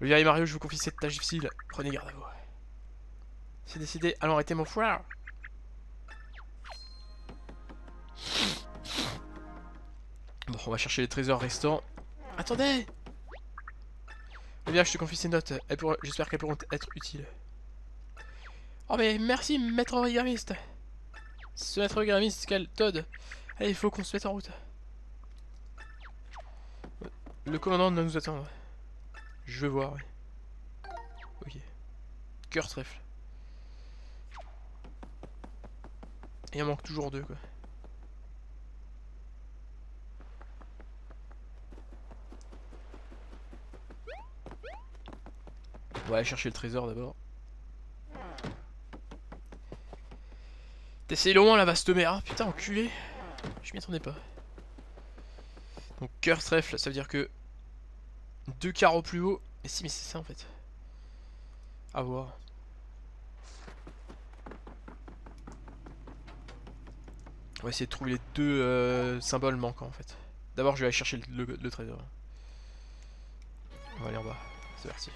Olivia et Mario, je vous confie cette tâche difficile. Prenez garde à vous. C'est décidé, allons arrêter mon frère. Bon, on va chercher les trésors restants. Attendez Olivia, je te confie ces notes. J'espère qu'elles pourront être utiles. Oh mais merci, maître origramiste Ce maître origramiste, quel Todd Allez, il faut qu'on se mette en route. Le commandant doit nous attendre. Je veux voir. Ok. Cœur trèfle. Il en manque toujours deux, quoi. On va aller chercher le trésor d'abord. T'essayes loin la vaste mer. Hein. Putain, enculé. Je m'y attendais pas. Donc cœur trèfle, ça veut dire que deux carreaux plus haut. Mais si, mais c'est ça en fait. A voir. On va essayer de trouver les deux euh, symboles manquants en fait. D'abord, je vais aller chercher le trésor. On va aller en bas. C'est parti.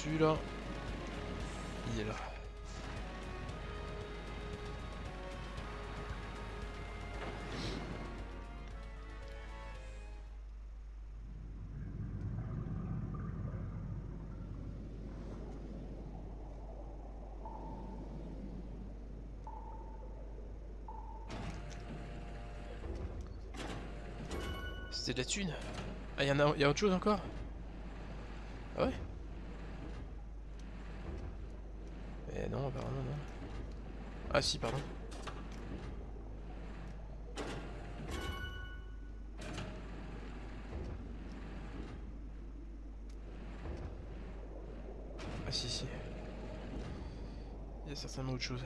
Dessus là. Il est là. C'est de la thune. Ah, y'en a, y a autre chose encore Ah ouais Eh non, apparemment non. Ah si, pardon. Ah si, si. Il y a certainement autre chose.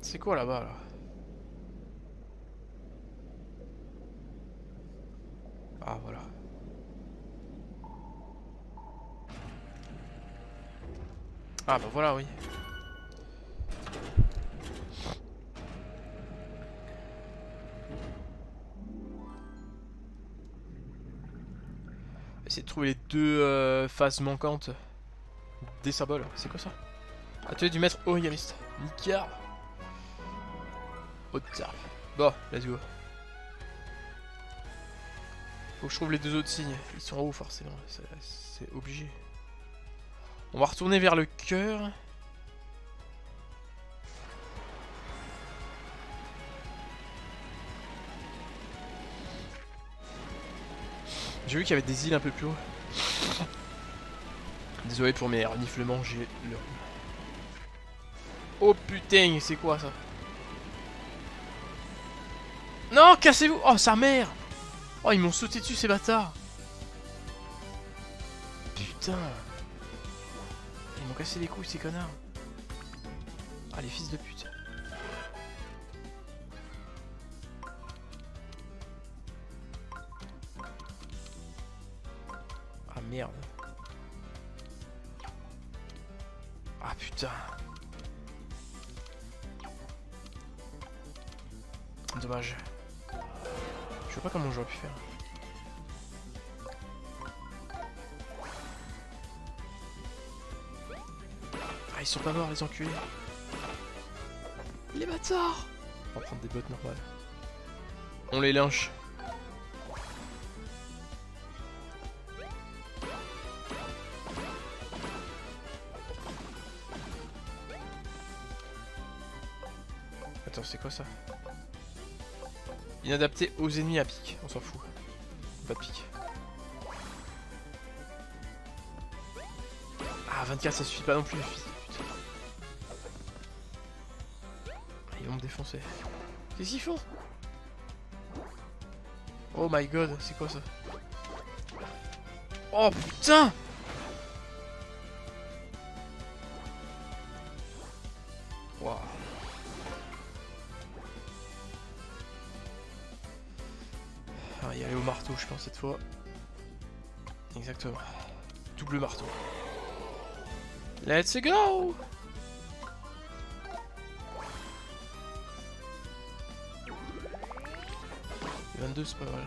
C'est quoi là-bas là, Ah, voilà. Ah, bah voilà, oui. Essayer de trouver les deux euh, phases manquantes des symboles. C'est quoi ça? Atelier du maître origamiste. Nickel. Haute Bon, let's go. Faut que je trouve les deux autres signes. Ils sont en haut forcément. C'est obligé. On va retourner vers le cœur. J'ai vu qu'il y avait des îles un peu plus haut. Désolé pour mes reniflements, j'ai le... Oh putain, c'est quoi ça? Non, cassez-vous! Oh, sa mère! Oh, ils m'ont sauté dessus, ces bâtards! Putain m'ont cassé les couilles, ces connards. Ah, les fils de les enculés. Les bâtards On va prendre des bottes normales. On les lynche. Attends, c'est quoi ça? Inadapté aux ennemis à pic, on s'en fout. Pas de pic. Ah, 24, ça suffit pas non plus. Défoncer. Qu'est-ce qu'ils Oh my god, c'est quoi ça? Oh putain Waouh. Ah, y aller au marteau, je pense, cette fois. Exactement. Double marteau. Let's go 22 c'est pas mal.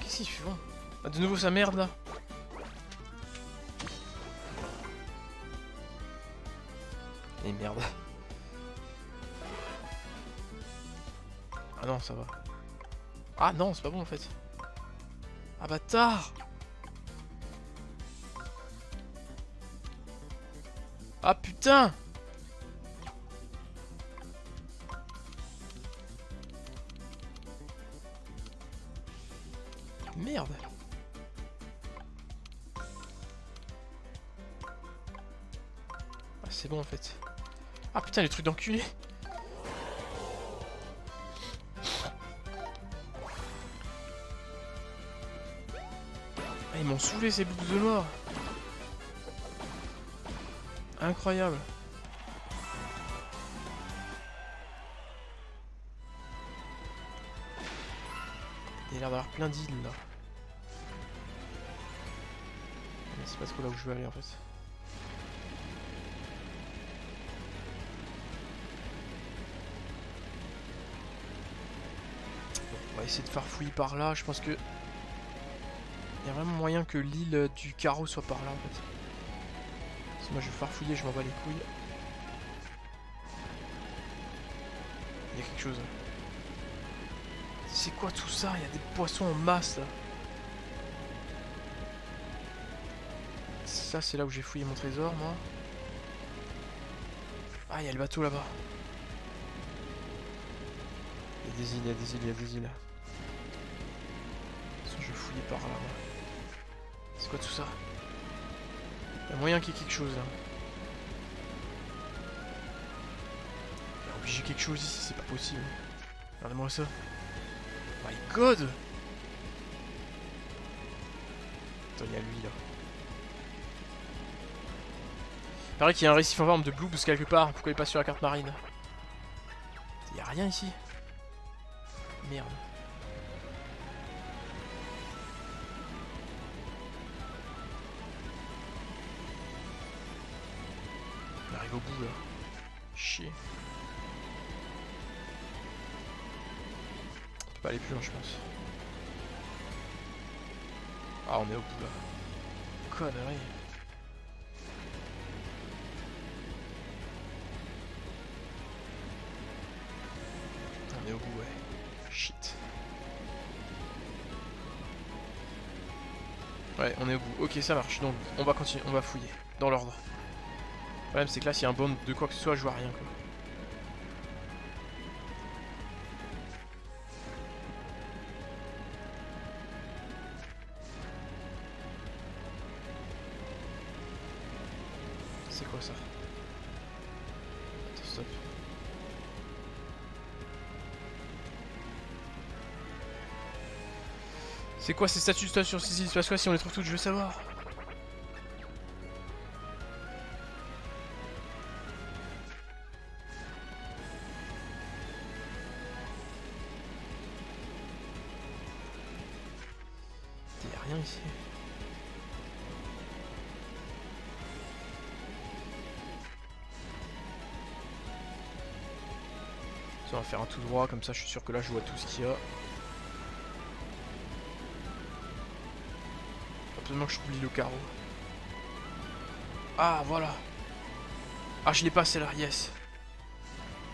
Qu'est-ce qu'il fait Ah de nouveau sa merde là Et merde. Ah non ça va. Ah non c'est pas bon en fait. Ah bâtard Ah putain. Merde. Ah c'est bon en fait. Ah putain les trucs d'enculé. Ah ils m'ont saoulé ces boucles de mort Incroyable. Il a l'air d'avoir plein d'îles là. C'est pas trop là où je veux aller en fait. on va essayer de farfouiller par là. Je pense que... Il y a vraiment moyen que l'île du carreau soit par là en fait moi je vais farfouiller, je m'en bats les couilles. Il y a quelque chose. C'est quoi tout ça? Il y a des poissons en masse là. Ça c'est là où j'ai fouillé mon trésor moi. Ah il y a le bateau là-bas. Il y a des îles, il y a des îles, il y a des îles. Je fouiller par là. C'est quoi tout ça? Il y a moyen qu'il y ait quelque chose là. Il y a obligé quelque chose ici, c'est pas possible. Regardez-moi ça. My god Attends, il y a lui là. Il paraît qu'il y a un récif en forme de bloobs quelque part. Pourquoi il passe sur la carte marine? Il y a rien ici. Merde. Au bout là. Chier. On peut pas aller plus loin je pense. Ah on est au bout là. Connerie. On est au bout ouais. Shit. Ouais, on est au bout. Ok, ça marche. Donc, on va continuer, on va fouiller. Dans l'ordre. Problème c'est que là s'il y a un bon de quoi que ce soit je vois rien quoi. C'est quoi ça? Attends, stop. C'est quoi ces statues sur ces îles Il si on les trouve toutes Je veux savoir. Faire un tout droit, comme ça je suis sûr que là je vois tout ce qu'il y a. Absolument que je oublie le carreau. Ah voilà Ah je l'ai pas celle-là, yes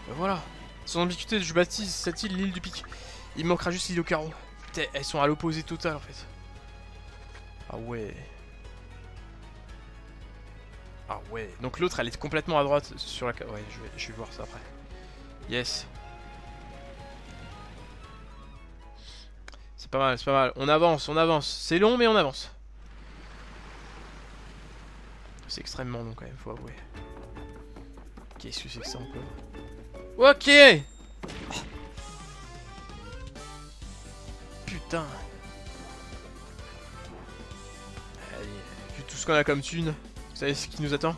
ben, Voilà Son ambiguïté, je baptise cette île l'île du pic. Il manquera juste l'île au carreau. elles sont à l'opposé total en fait. Ah ouais Ah ouais Donc l'autre elle est complètement à droite sur la... Ouais je vais, je vais voir ça après. Yes C'est pas mal, c'est pas mal. On avance, on avance. C'est long, mais on avance. C'est extrêmement long quand même, faut avouer. Qu'est-ce que c'est que ça encore? Ok Putain Allez, vu tout ce qu'on a comme thune, vous savez ce qui nous attend?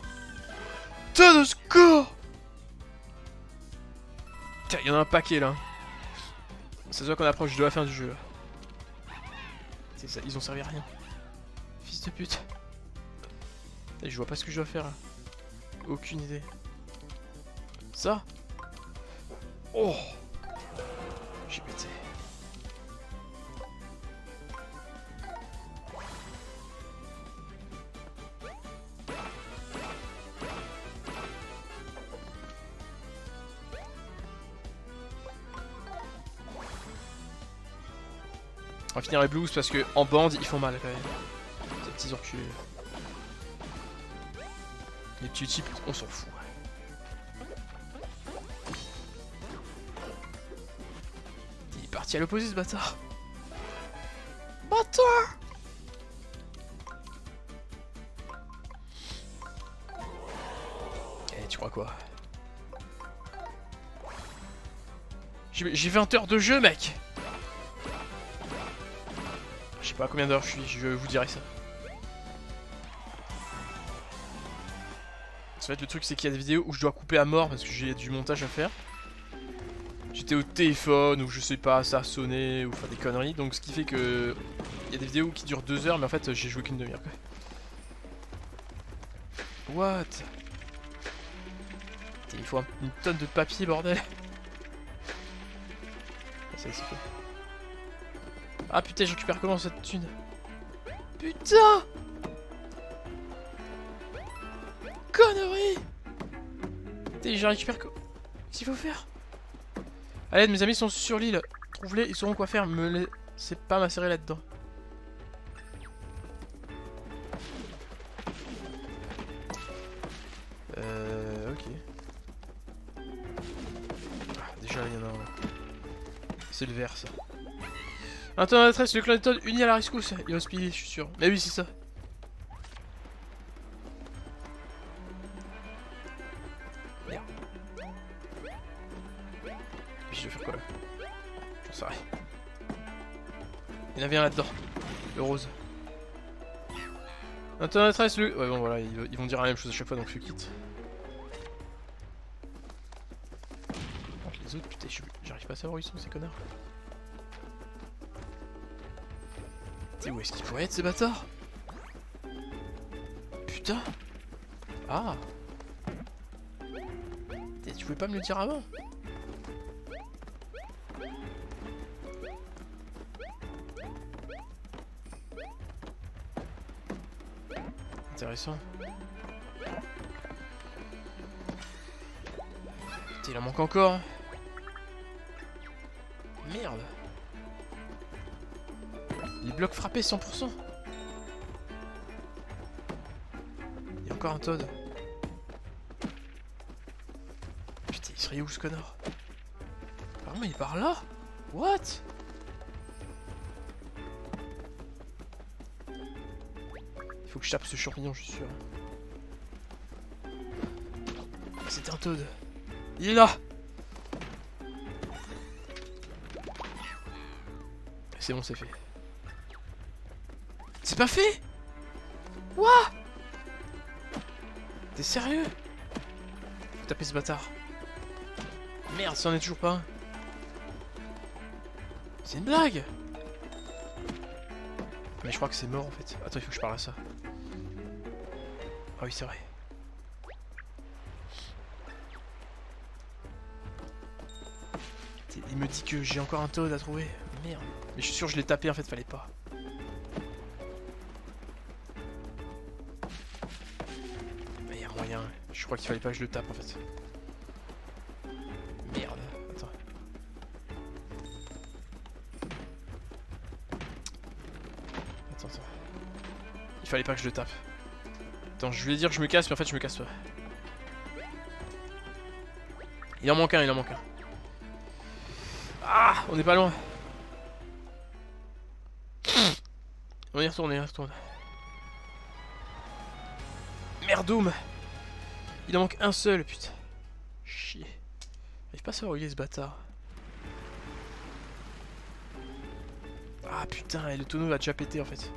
Tonne de score Tiens, il y en a un paquet là. Ça se voit qu'on approche de la fin du jeu ils ont servi à rien. Fils de pute. je vois pas ce que je dois faire. Aucune idée. Ça? Oh les blues parce que en bande ils font mal quand même. Ces petits enculés. Les petits types, on s'en fout. Il est parti à l'opposé ce bâtard. Bâtard Eh tu crois quoi? J'ai 20 heures de jeu mec sais pas combien d'heures je suis, je vous dirai ça. En fait, le truc, c'est qu'il y a des vidéos où je dois couper à mort parce que j'ai du montage à faire. J'étais au téléphone ou je sais pas, ça sonné ou faire des conneries. Donc, ce qui fait que. Il y a des vidéos qui durent deux heures, mais en fait, j'ai joué qu'une demi-heure. What? Il faut une tonne de papier, bordel. Ça, c'est fait. Ah putain, je récupère comment cette thune Putain Connerie Putain, je récupère quoi Qu'est-ce qu'il faut faire Allez, mes amis sont sur l'île. Trouve-les, ils sauront quoi faire. Me laissez pas m'asserrer là-dedans. Euh... Ok. Ah, déjà, il y en a un. C'est le vert, ça. Attends, adresse, le clan de Todd uni à la rescousse. Il va se je suis sûr. Mais oui, c'est ça. Merde. Je vais faire quoi là J'en sais rien. Il y en avait un là-dedans. Le rose. Attends, adresse, le. Ouais, bon, voilà, ils, vont dire la même chose à chaque fois donc je quitte. Les autres, putain, j'arrive pas à savoir où ils sont ces connards. Où est-ce qu'il pourrait être ces bâtards Putain Ah Tu pouvais pas me le dire avant? Intéressant. il en manque encore. Merde. Les blocs frappés 100% Il y a encore un Todd. Putain, il serait où ce connard? Apparemment il est par là What? Il faut que je tape ce champignon, je suis sûr. C'est un Todd. Il est là C'est bon, c'est fait. C'est pas fait What T'es sérieux Faut taper ce bâtard. Merde, ça en est toujours pas un. C'est une blague Mais je crois que c'est mort en fait. Attends, il faut que je parle à ça. Ah oui, c'est vrai. Il me dit que j'ai encore un Toad à trouver. Merde. Mais je suis sûr que je l'ai tapé en fait, fallait pas. Crois qu'il fallait pas que je le tape en fait. Merde. Attends. Attends, attends. Il fallait pas que je le tape. Attends, je voulais dire que je me casse, mais en fait je me casse pas. Il en manque un, il en manque un. Ah On est pas loin. On y retourne, on y retourne. Merdoum Il en manque un seul, putain. Chier. J'arrive pas à savoir où il est ce bâtard. Ah putain, et le tonneau va déjà pété en fait.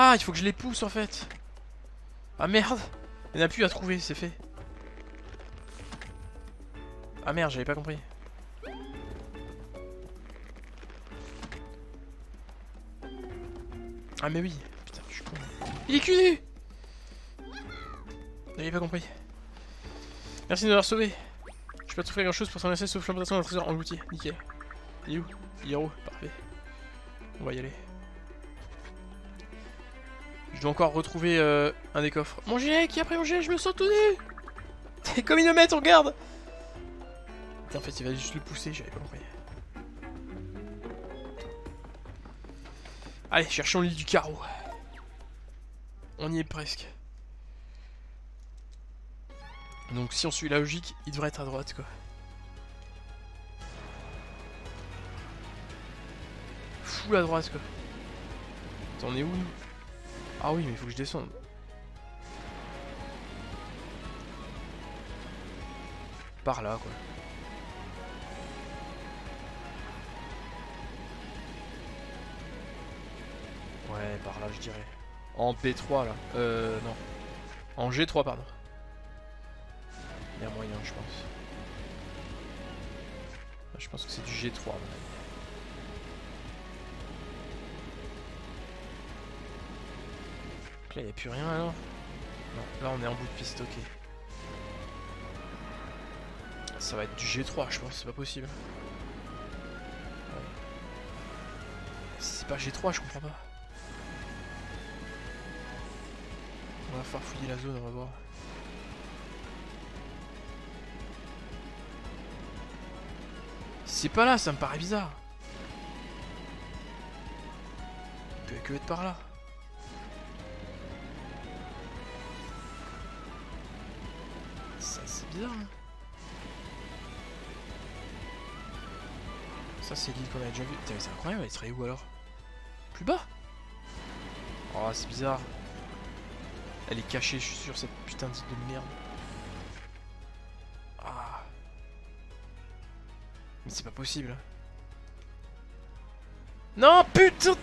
Ah, il faut que je les pousse en fait. Ah merde Il n'y en a plus à trouver, c'est fait. Ah merde, j'avais pas compris. Ah mais oui, putain, je suis con. Il est cul J'avais pas compris. Merci de m'avoir sauvé. Je peux pas trouver grand chose pour s'en laisser sauf l'implantation d'un trésor englouti. Nickel. Il est où? Où Parfait. On va y aller. Je dois encore retrouver euh, un des coffres. Mon gilet qui a pris mon gilet, je me sens tout nu *laughs* Comme met, on regarde En fait, il va juste le pousser, j'avais pas compris. Allez, cherchons l'île du carreau. On y est presque. Donc si on suit la logique, il devrait être à droite quoi. Fou à droite quoi. On est où nous? Ah oui, mais il faut que je descende. Par là quoi. Ouais, par là, je dirais. En B3, là. Euh, non. En G3, pardon. Il y a moyen, je pense. Je pense que c'est du G3, là, il a plus rien, alors Non, là, on est en bout de piste, ok. Ça va être du G3, je pense, c'est pas possible. C'est pas G3, je comprends pas. On va faire fouiller la zone, on va voir. C'est pas là, ça me paraît bizarre. Il peut que être par là. Bizarre. Hein. Ça c'est l'île qu'on a déjà vu. C'est incroyable, elle serait où alors? Plus bas Oh c'est bizarre. Elle est cachée, je suis sûr, cette putain de merde. Ah. Mais c'est pas possible. Non, putain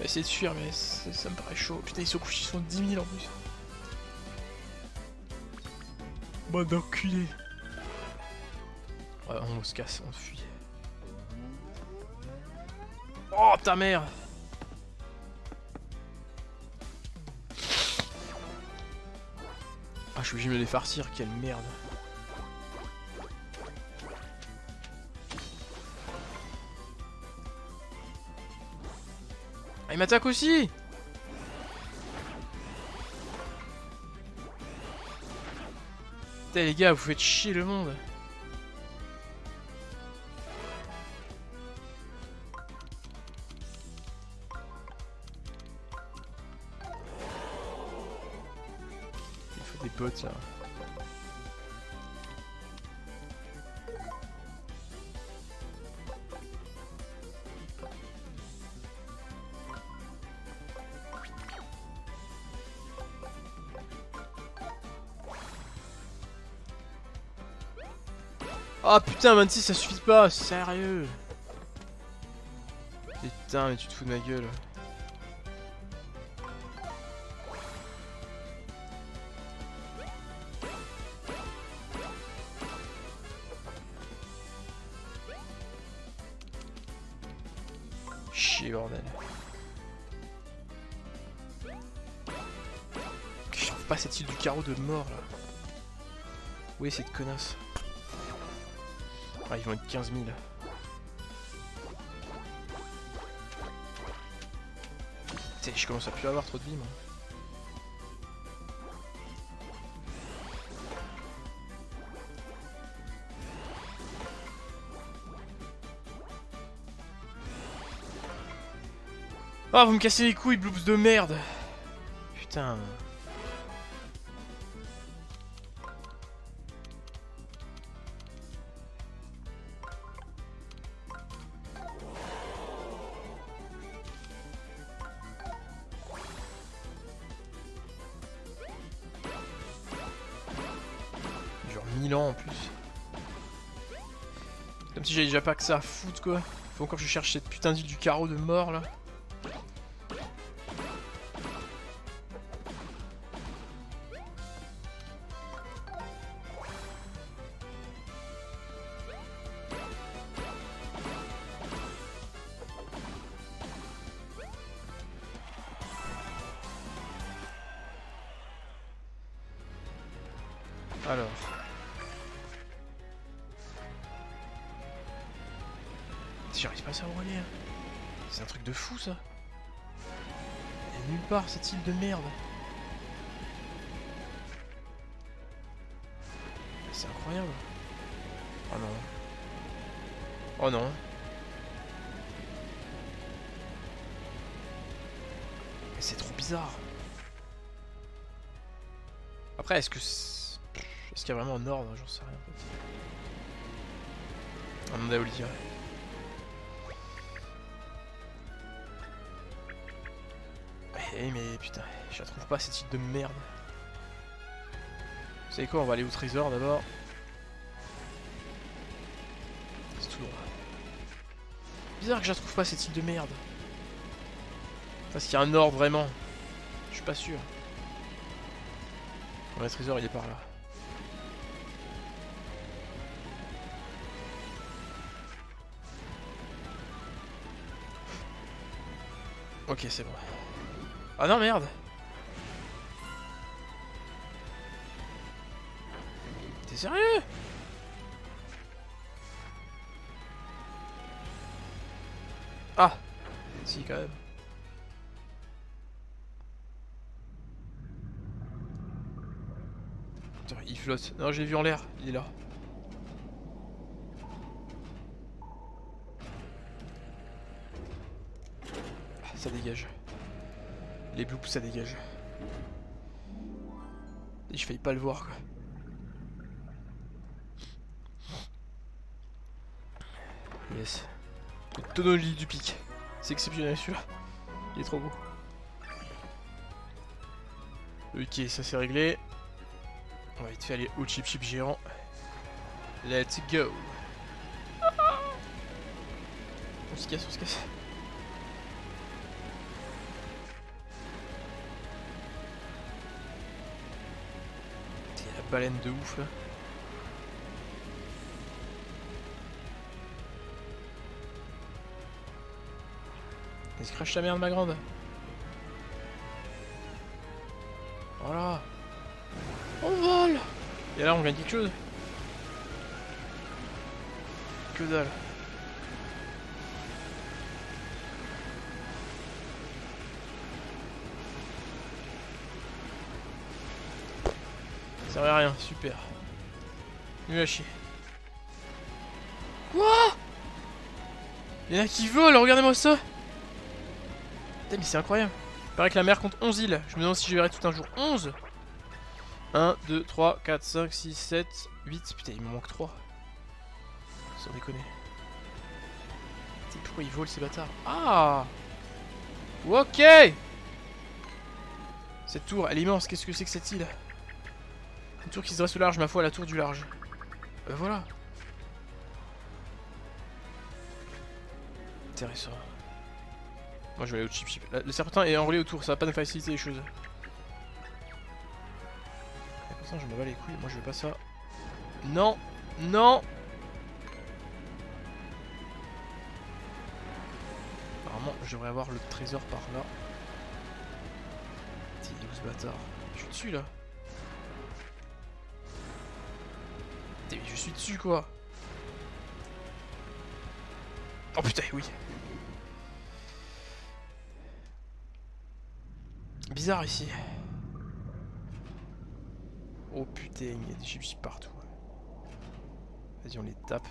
va essayer de fuir, mais ça me paraît chaud. Putain, ils sont couchés, ils sont 10 000 en plus. Bon d'enculé. Ouais, on se casse, on fuit. Oh ta mère Ah, je suis obligé de me les farcir, quelle merde. Ah, il m'attaque aussi Putain les gars, vous faites chier le monde potes là. Putain, 26 ça suffit pas, sérieux Putain, mais tu te fous de ma gueule. Chier, bordel. Je trouve pas cette île du carreau de mort là? Où est cette connasse? Ah, ils vont être 15 000. Putain, je commence à plus avoir trop de vie moi. Ah, vous me cassez les couilles, bloops de merde Putain. Pas que ça à foutre quoi. Faut encore que je cherche cette putain d'île du carreau de mort là. Cette île de merde. C'est incroyable. Oh non. Oh non. Mais c'est trop bizarre. Après, est-ce que... Est-ce qu'il y a vraiment un ordre? J'en sais rien en fait. Un Eh mais putain, je la trouve pas cette île de merde. Vous savez quoi, on va aller au trésor d'abord. C'est tout droit. Bizarre que je la trouve pas cette île de merde. Parce qu'il y a un ordre vraiment. Je suis pas sûr. Le trésor il est par là. Ok, c'est bon. Ah non, merde T'es sérieux? Ah Si, quand même. Il flotte. Non, j'ai vu en l'air. Il est là. Ah, ça dégage. Les bloops, ça dégage. Et je failli pas le voir, quoi. Yes. Le tonneau du pic. C'est exceptionnel celui-là. Il est trop beau. Ok, ça c'est réglé. On va vite fait aller au chip chip géant. Let's go. On se casse, on se casse. Baleine de ouf là. Se crache ta merde ma grande. Voilà. On vole Et là on gagne quelque chose. Que dalle. Ça servait à rien, super. Nul à chier. Quoi? Il y en a qui volent, regardez-moi ça Putain mais c'est incroyable. Il paraît que la mer compte 11 îles. Je me demande si je verrai tout un jour 11. 1, 2, 3, 4, 5, 6, 7, 8. Putain, il me manque 3. Sans déconner. Putain, pourquoi ils volent ces bâtards? Ah Ok Cette tour, elle est immense. Qu'est-ce que c'est que cette île? Une tour qui se dresse au large, ma foi, la tour du large. Ben voilà. Intéressant. Moi je vais aller au chip chip. Le serpentin est enroulé autour, ça va pas nous faciliter les choses. Attends, je me bats les couilles, moi je veux pas ça. Non Non Apparemment, je devrais avoir le trésor par là. Petit ce bâtard. Je suis dessus là. Suis dessus quoi Oh putain, oui Bizarre ici. Oh putain, il y a des chips partout. Vas-y, on les tape.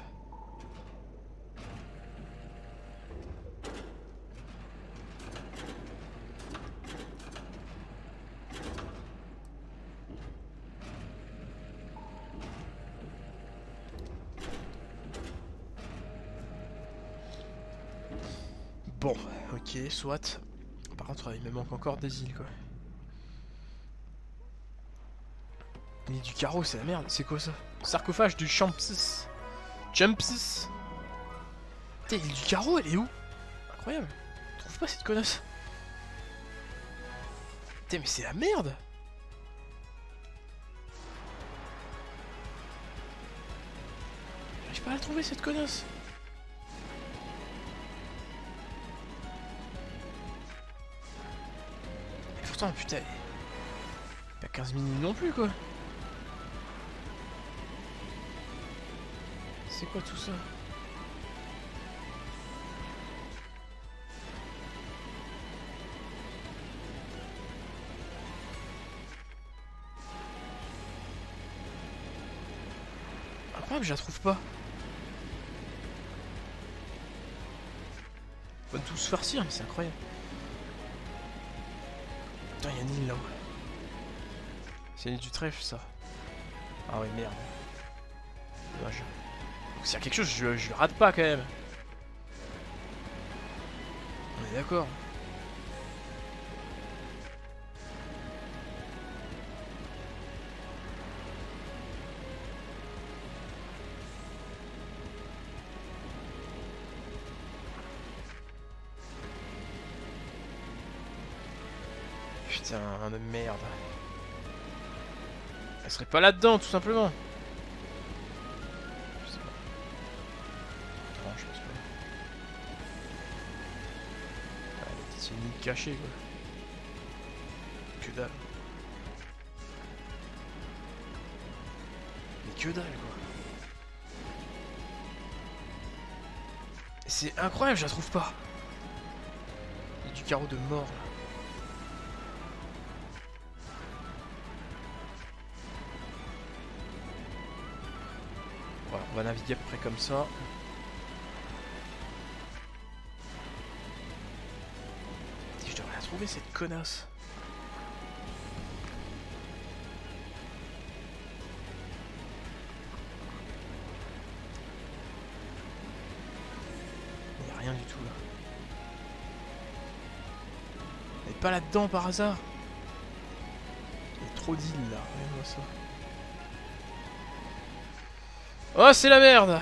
Soit. Par contre, il me manque encore des îles, quoi. L'île du carreau, c'est la merde. C'est quoi ça? Sarcophage du Champsis. Champsis Putain, l'île du carreau, elle est où? Incroyable. Trouve pas cette connasse. Putain, mais c'est la merde J'arrive pas à la trouver, cette connasse. Putain. Pas 15 minutes non plus, quoi. C'est quoi tout ça? Incroyable, je la trouve pas. On va tous farcir, mais c'est incroyable. Là-haut. C'est du trèfle, ça. Ah ouais, merde. Dommage. S'il y a quelque chose, je, je rate pas quand même. On est d'accord. De merde. Elle serait pas là-dedans, tout simplement. Je sais pas. Non, je pense pas. Ah, c'est une île cachée, quoi. Que dalle. Mais que dalle, quoi. C'est incroyable, je la trouve pas. Il y a du carreau de mort, là. Va naviguer à peu près comme ça. Je devrais la trouver cette connasse. Il n'y a rien du tout là. Elle est pas là-dedans par hasard. Il y a trop d'îles là, regarde-moi ça. Oh, c'est la merde